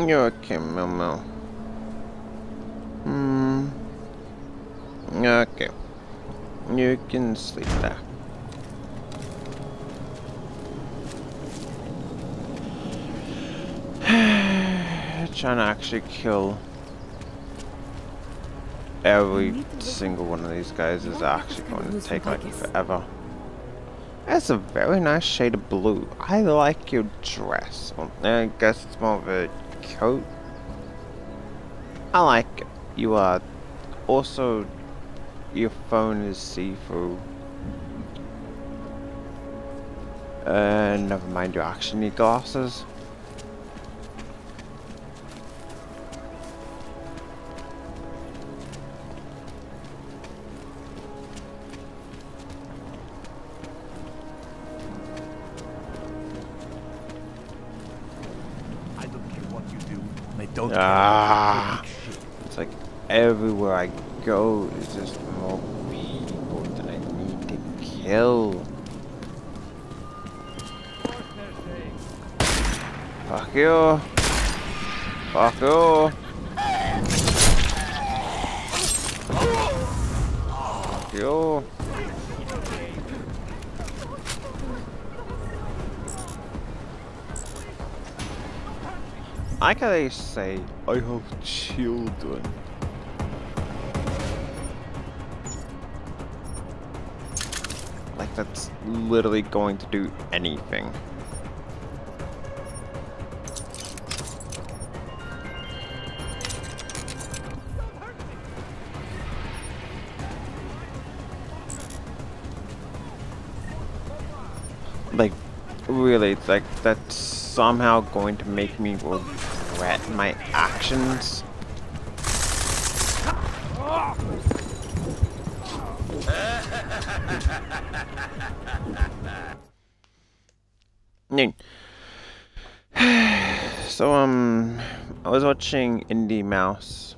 You're okay, Momo. Hmm. Okay. You can sleep there. Trying to actually kill every single one of these guys is actually going to take like forever. That's a very nice shade of blue. I like your dress. Well, I guess it's more of a coat. I like. You are also your phone is see-through. Uh, never mind, you actually need glasses. You. Fuck you. Fuck you. I can say I have children. Like that's literally going to do anything. Really, like that's somehow going to make me regret my actions. So um, I was watching Indie Mouse,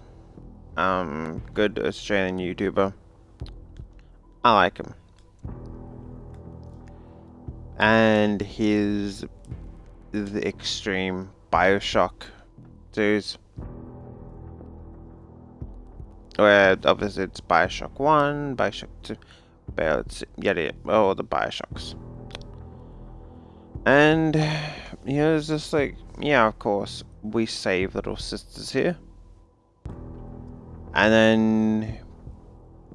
um, good Australian YouTuber. I like him, and his the extreme Bioshock series. Where obviously it's Bioshock 1, Bioshock 2, but it's yada yada, all the Bioshocks. And he was just like, yeah, of course, we save little sisters here. And then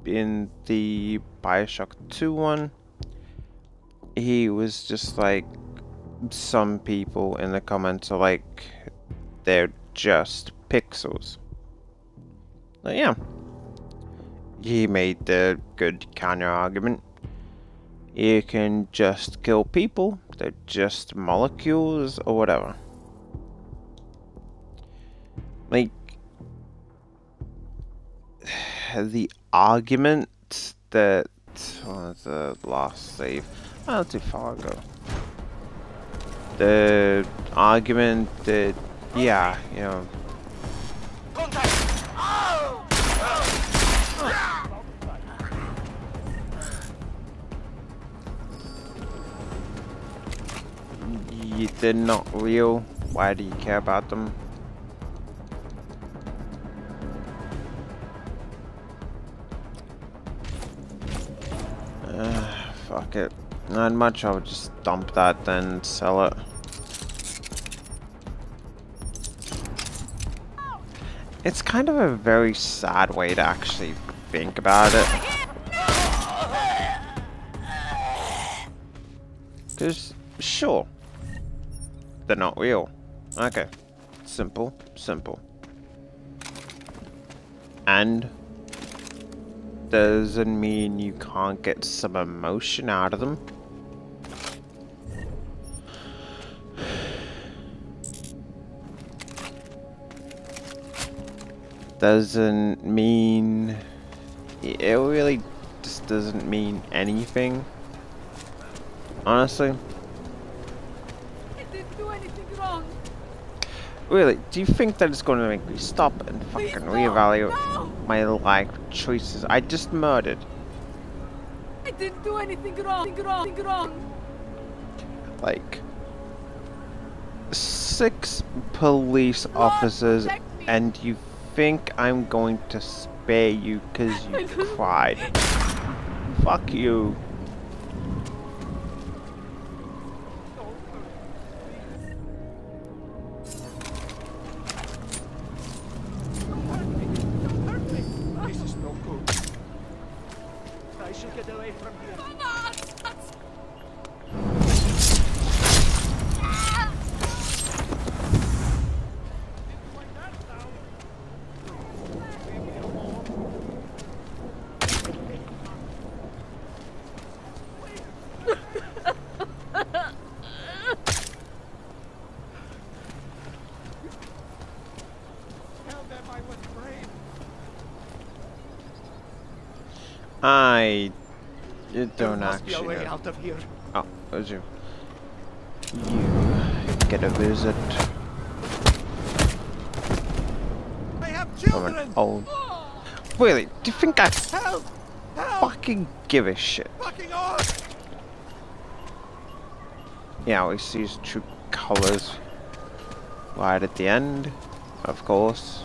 in the Bioshock 2 one, he was just like, some people in the comments are like, they're just pixels. But yeah. He made the good counter argument. You can just kill people, they're just molecules or whatever. Like, the argument that. Oh, the last save. Oh, not too far ago. The argument that. Yeah, you know. You, they're not real. Why do you care about them? Uh, fuck it. Not much, I would just dump that then sell it. It's kind of a very sad way to actually think about it. Because, sure, they're not real. Okay. Simple, simple. And doesn't mean you can't get some emotion out of them. Doesn't mean it really just doesn't mean anything. Honestly. Do. Really, do you think that it's going to make me stop and Please, fucking no, reevaluate no. my life choices? I just murdered. I didn't do anything wrong. Wrong. Wrong. Like, six police officers and you think I'm going to spare you because you cried. Fuck you. A way out of here. Ah, oh, there's you. You get a visit I have children. an old. Really? Do you think I Help! Help! fucking give a shit? Fucking off! Yeah, we see his true colors right at the end, of course.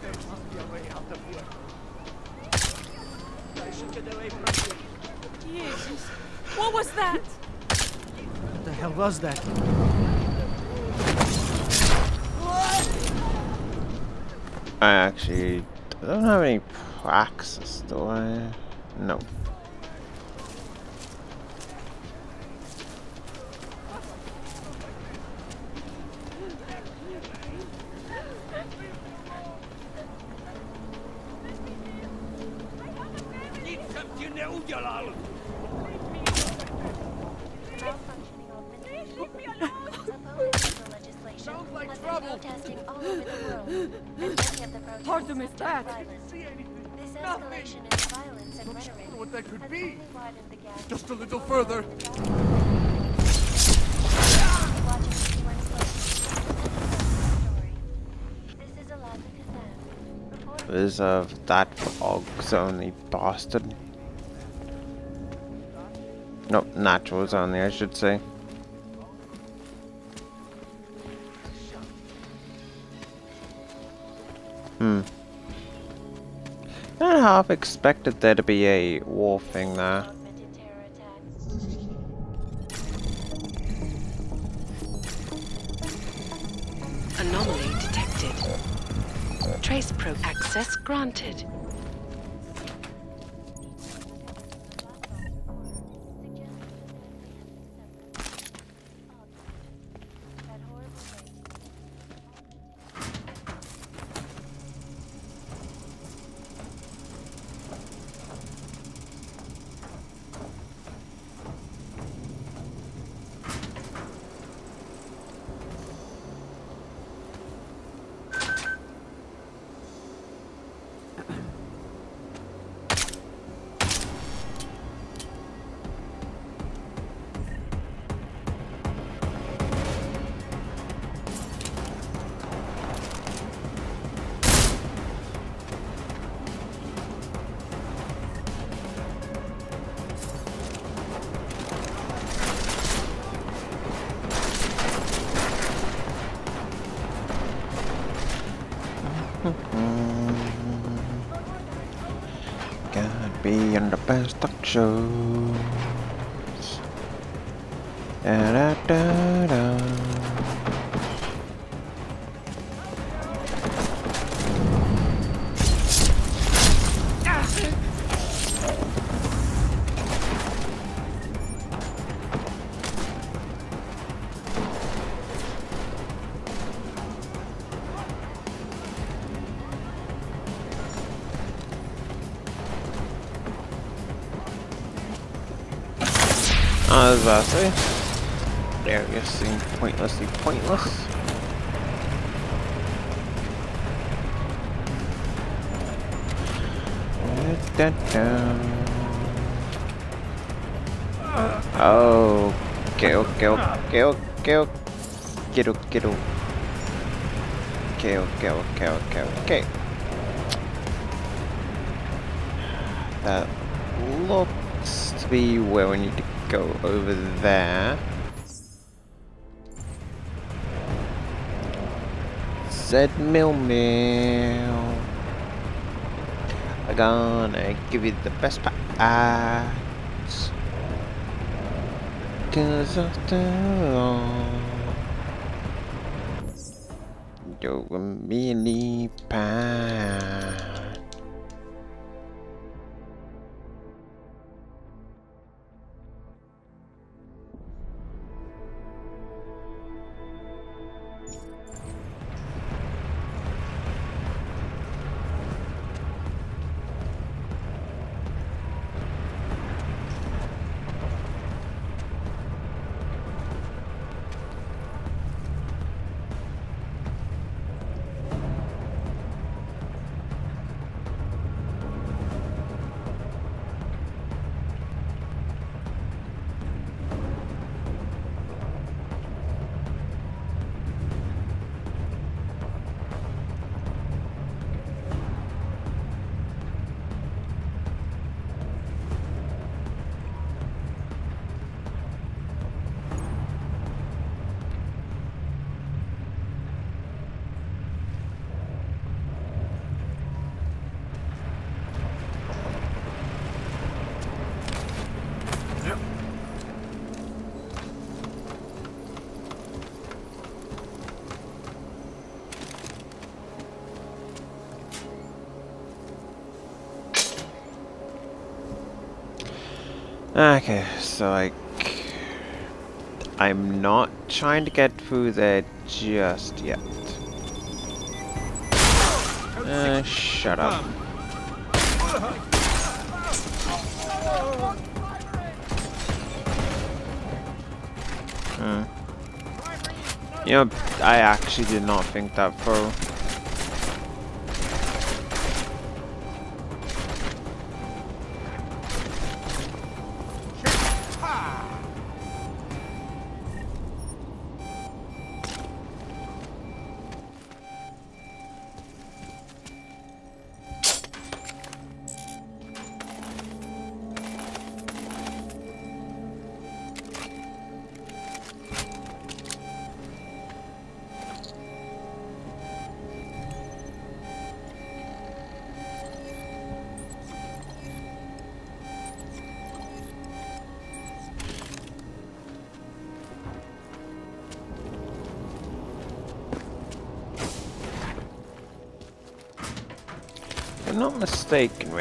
There must be a way out of here. I should get away from here. Jesus. What was that? What the hell was that? I actually don't have any praxis, do I? No. Only bastard. Nope, naturals only, I should say. Hmm. I half expected there to be a war thing there. Anomaly detected. Trace probe access granted. Best talk shows. Da da da I was about. There, you seem pointlessly pointless. Da, da. Oh, okay, okay, okay, okay, okay, up. Okay, okay, okay, okay, okay. That looks to be where we need to go over there. Said Mill Mill. I'm gonna give you the best part. Cause after all, you're a mealy pie. Okay, so like, I'm not trying to get through there just yet. Uh, shut up. Hmm. You know, I actually did not think that through.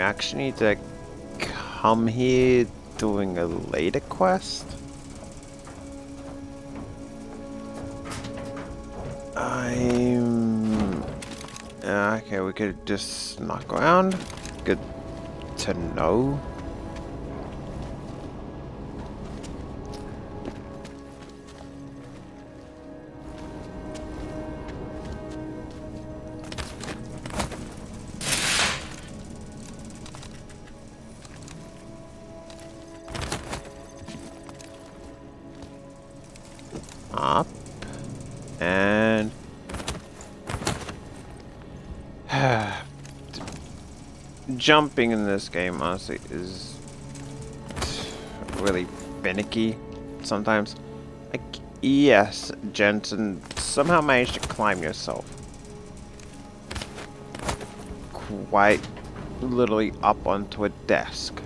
Actually need to come here doing a later quest. I'm... Uh, okay, we could just knock around. Good to know. Jumping in this game, honestly, is really finicky sometimes. Like, yes, Jensen, somehow managed to climb yourself. Quite literally up onto a desk.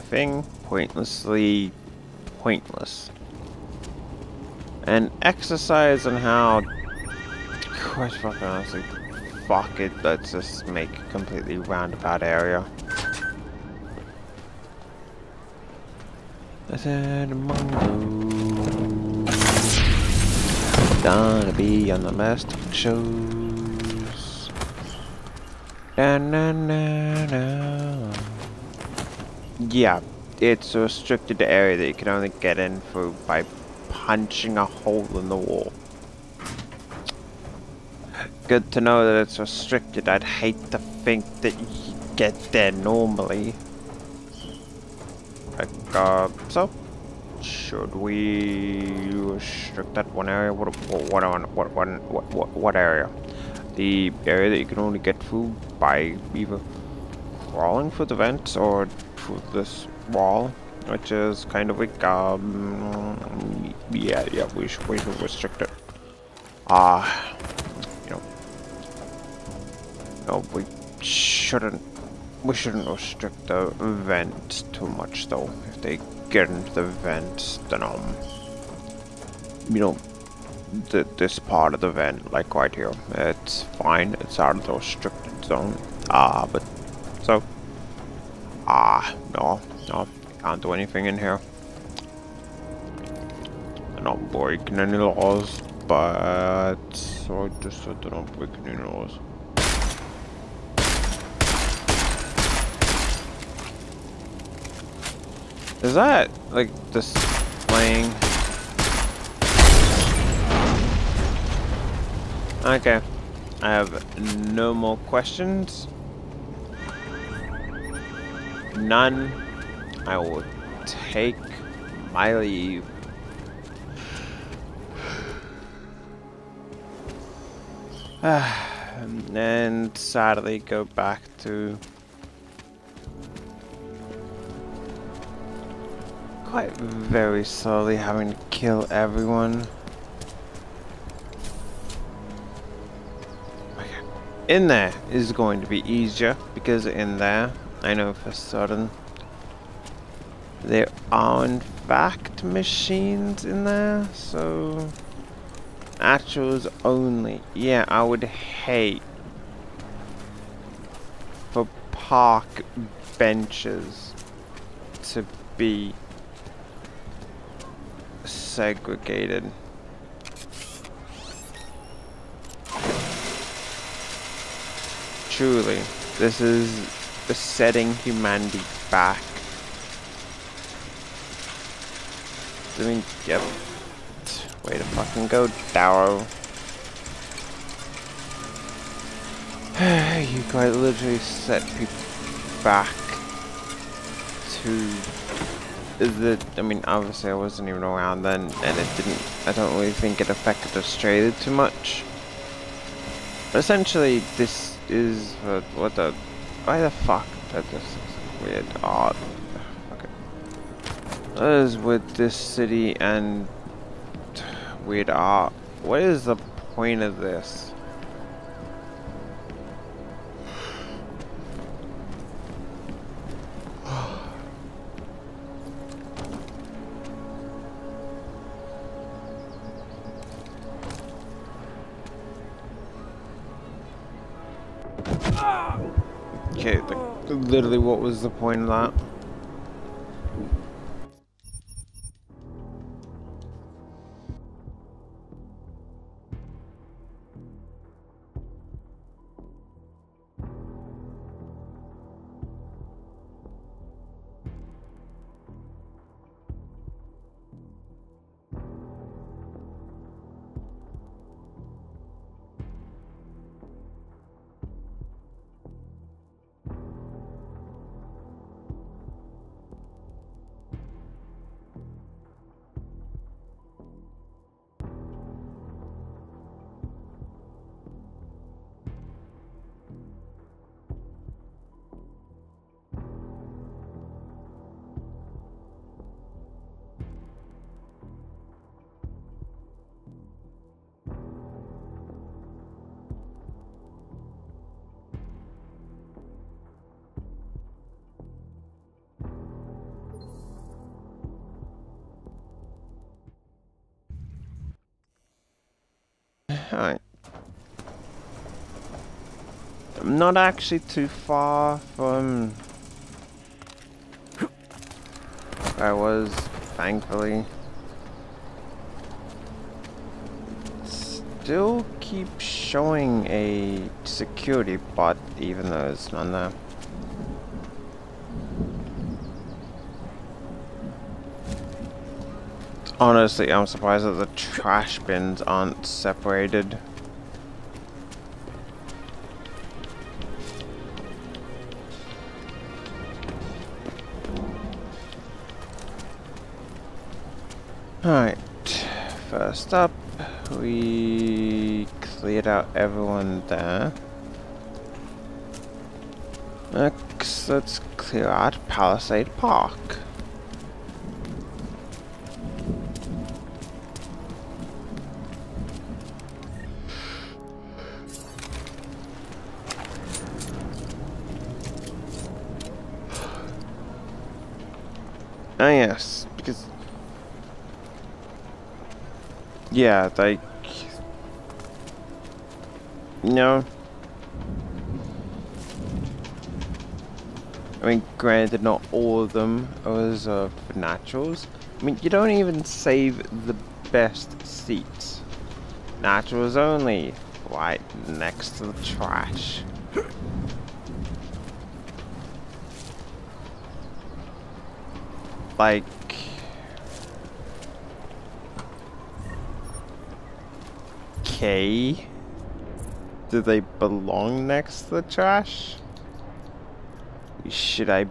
Thing, pointlessly pointless. And exercise on how... Quite fucking honestly, fuck it, let's just make a completely roundabout area. I said Mongo. Gonna be on the last shows. Na na na na. Yeah, it's a restricted area that you can only get in through by punching a hole in the wall. Good to know that it's restricted. I'd hate to think that you get there normally. Like, uh, so? should we restrict that one area? What what what what what what, what, what area? The area that you can only get through by either crawling through the vents or this wall, which is kind of like, Um, yeah, yeah, we should we should restrict it. Ah, uh, you know, no, we shouldn't. We shouldn't restrict the vents too much, though. If they get into the vents, then um, you know, the, this part of the vent, like right here, it's fine. It's out of the restricted zone. Ah, uh, but so ah, no, no, can't do anything in here. I'm not breaking any laws, but I just said I don't breaking any laws. Is that like displaying? Okay. I have no more questions. None. I will take my leave. and sadly go back to quite very slowly having to kill everyone. In there is going to be easier because in there, I know for certain, there are in fact machines in there, so actuals only. Yeah, I would hate for park benches to be segregated. Truly, this is the setting humanity back. I mean, yep. Way to fucking go, Darrow. you quite literally set people back to the, I mean, obviously I wasn't even around then, and it didn't, I don't really think it affected Australia too much. But essentially, this is, what the, why the fuck, that just weird, odd. Okay. What is with this city and weird art? What is the point of this? Like, literally what was the point of that? Not actually too far from where I was, thankfully. Still keep showing a security bot even though it's not there. Honestly, I'm surprised that the trash bins aren't separated. First up, we cleared out everyone there. Next, let's clear out Palisade Park. Yeah, like no. I mean, granted, not all of them are uh, for naturals. I mean, you don't even save the best seats. Naturals only, right next to the trash. like K do they belong next to the trash? Should I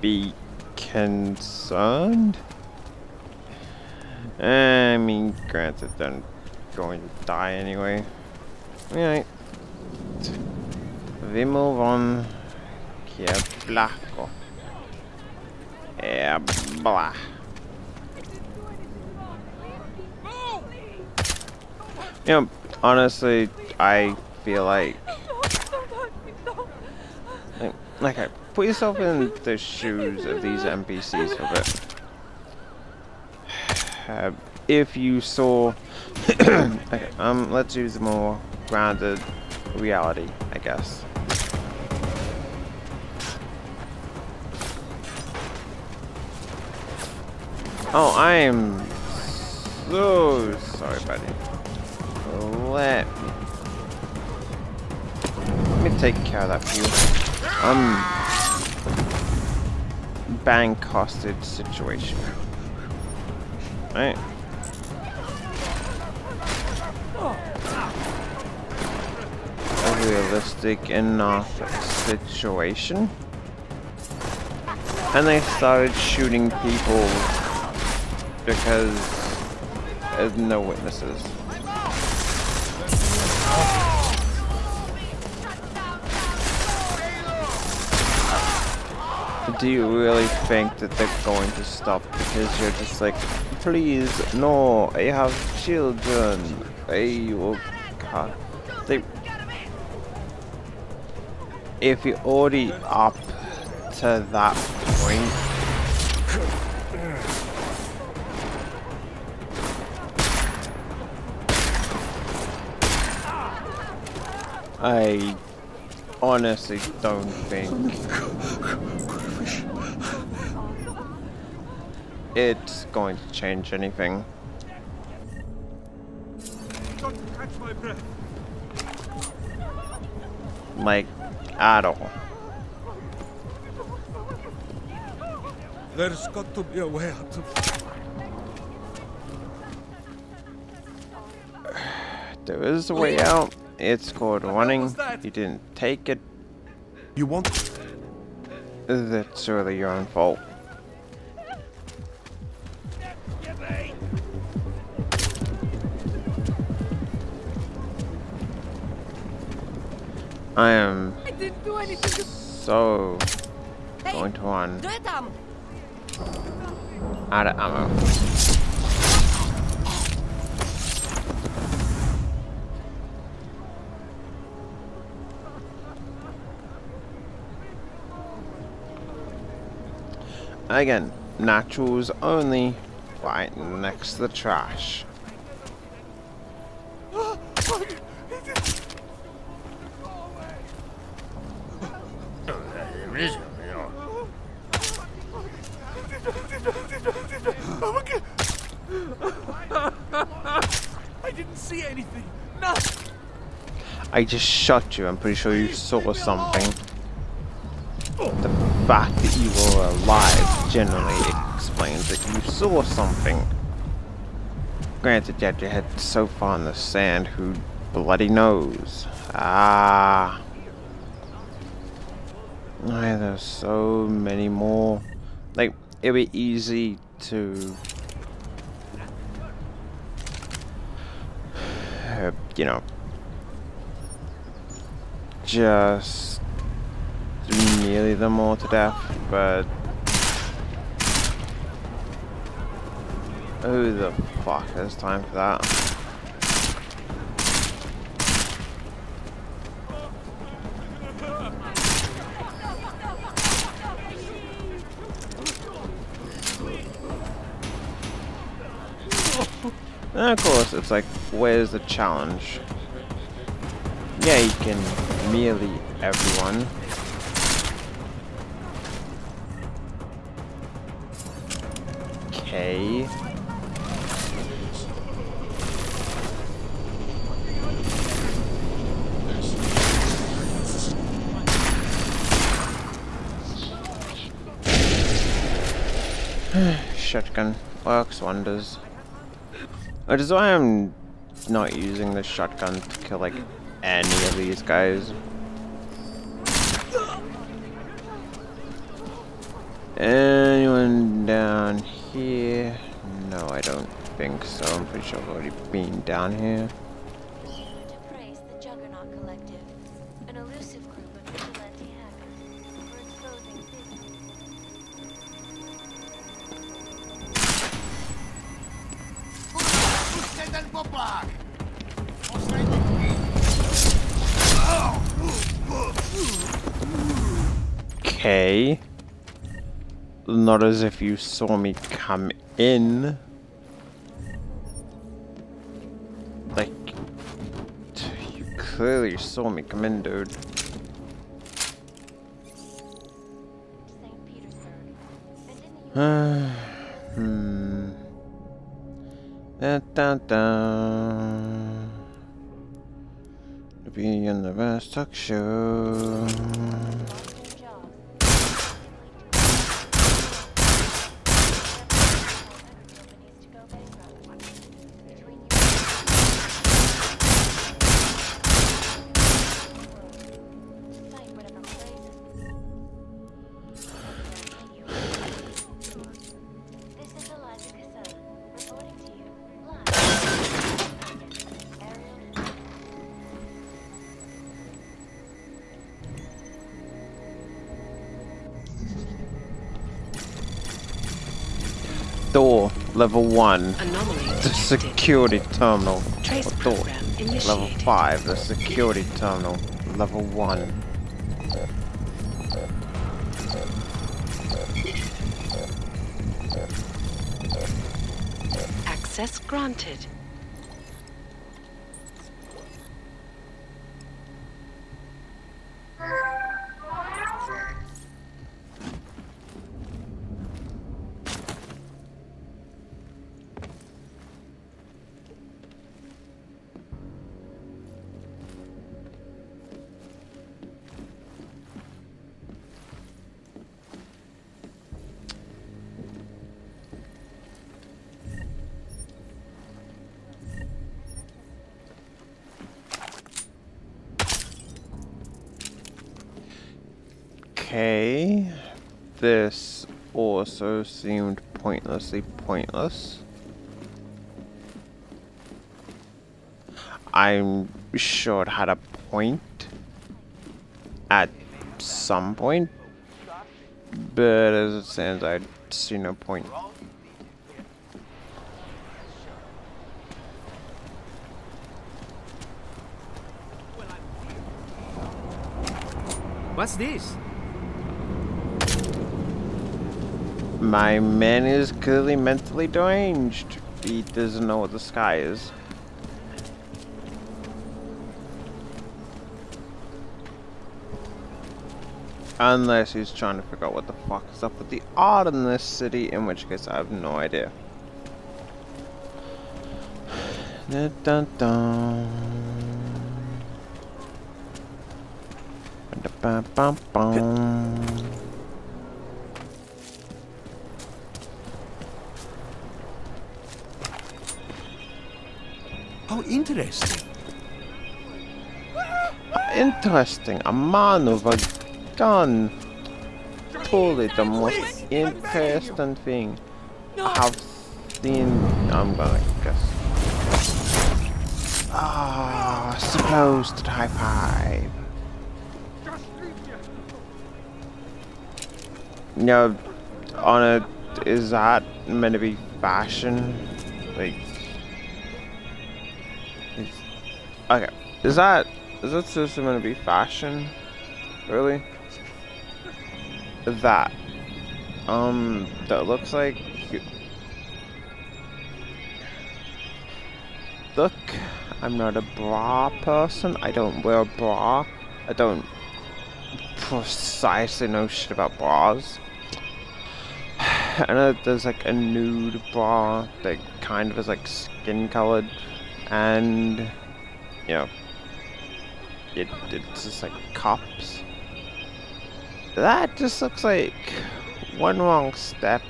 be concerned? I mean, granted, they're going to die anyway. Alright. We move on. Yeah, blah. You know, honestly, I feel like, like, I put yourself in the shoes of these NPCs a bit. Uh, if you saw, okay, um, let's use a more grounded reality, I guess. Oh, I am so sorry, buddy. Let me, let me take care of that for you. Um, bank hostage situation. Right. A realistic enough situation. And they started shooting people because there's no witnesses. Do you really think that they're going to stop because you're just like, please, no, I have children, I will God. They, if you're already up to that point, I honestly don't think it's going to change anything. Like, at all. There's got to be a way out of... There is a way out. It's called running. You didn't take it. You want? That's really your own fault. I am I didn't do anything. so going to one. Um. out of ammo. Again, naturals only, right next to the trash. I didn't see anything. Nothing. I just shot you. I'm pretty sure you saw something. The fact that you were alive generally explains that you saw something. Granted, you had your head so far in the sand, who bloody knows? Ah. I, there's so many more. Like, it'd be easy to... Uh, you know... Just... Nearly them all to death, but... Who the fuck has time for that? Of course, it's like, where's the challenge? Yeah, you can melee everyone. Okay. Shotgun works wonders. Which is why I'm not using the shotgun to kill like any of these guys. Anyone down here? No, I don't think so. I'm pretty sure I've already been down here. Not as if you saw me come in. Like, you clearly saw me come in, dude. The hmm. Da, da, da. To be in the best talk show. Level 1. The security terminal. Door. Level 5, the security terminal. Level 1. Access granted. Also seemed pointlessly pointless. I'm sure it had a point at some point, but as it stands, I see no point. What's this? My man is clearly mentally deranged. He doesn't know what the sky is. Unless he's trying to figure out what the fuck is up with the art in this city, in which case I have no idea. Dun dun dun. Interesting. Interesting. A man with a gun. Totally the most interesting thing I have seen. I'm gonna guess. Ah, supposed to high five. No, on a is that meant to be fashion? Okay, is that is that supposed gonna be fashion? Really? That, um, that looks like. Look, I'm not a bra person. I don't wear a bra. I don't precisely know shit about bras. I know there's like a nude bra that kind of is like skin colored and know it, it's just like cops. That just looks like one wrong step.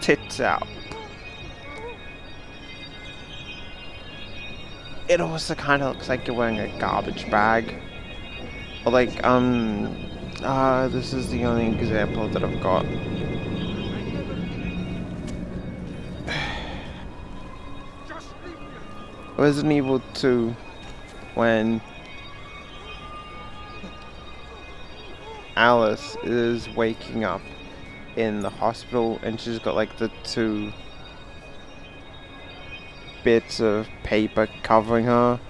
Tits out. It also kind of looks like you're wearing a garbage bag. Or like, um, uh, this is the only example that I've got. Resident Evil 2, when Alice is waking up in the hospital and she's got like the two bits of paper covering her.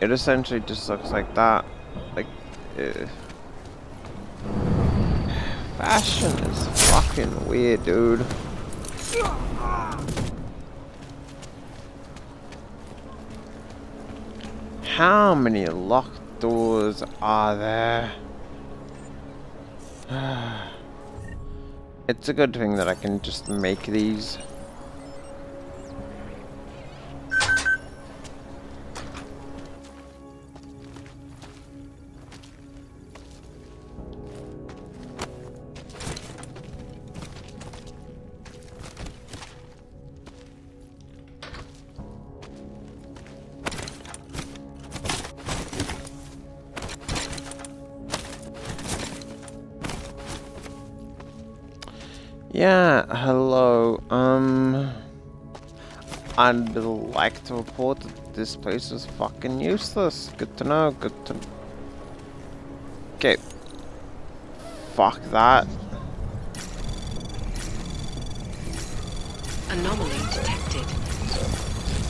It essentially just looks like that. Like, uh, fashion is fucking weird, dude. How many locked doors are there? it's a good thing that I can just make these. I'd like to report that this place is fucking useless. Good to know, good to... Okay. Fuck that. Anomaly detected.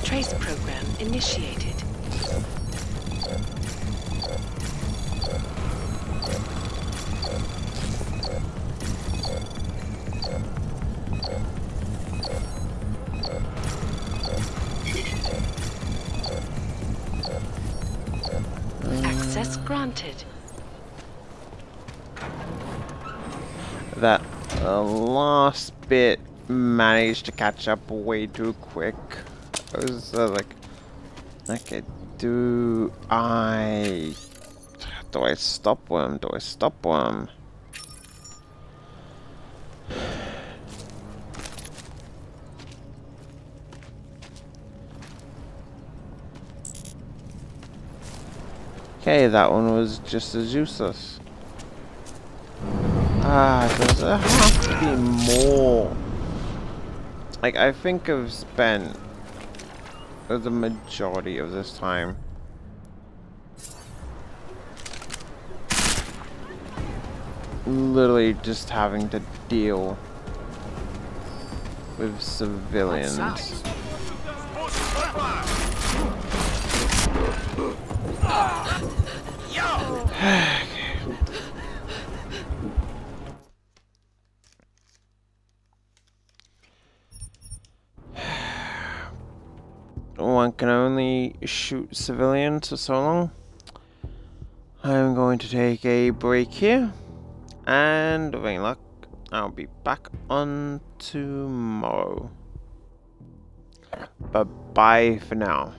Trace program initiated. Managed to catch up way too quick. I was uh, like, okay, do I, do I stop worm? Do I stop worm? Okay, that one was just as useless. Ah, does there have to be more? Like, I think I've spent the majority of this time. Literally just having to deal with civilians. civilians for so long. I'm going to take a break here. And with luck, I'll be back on tomorrow. Bye bye for now.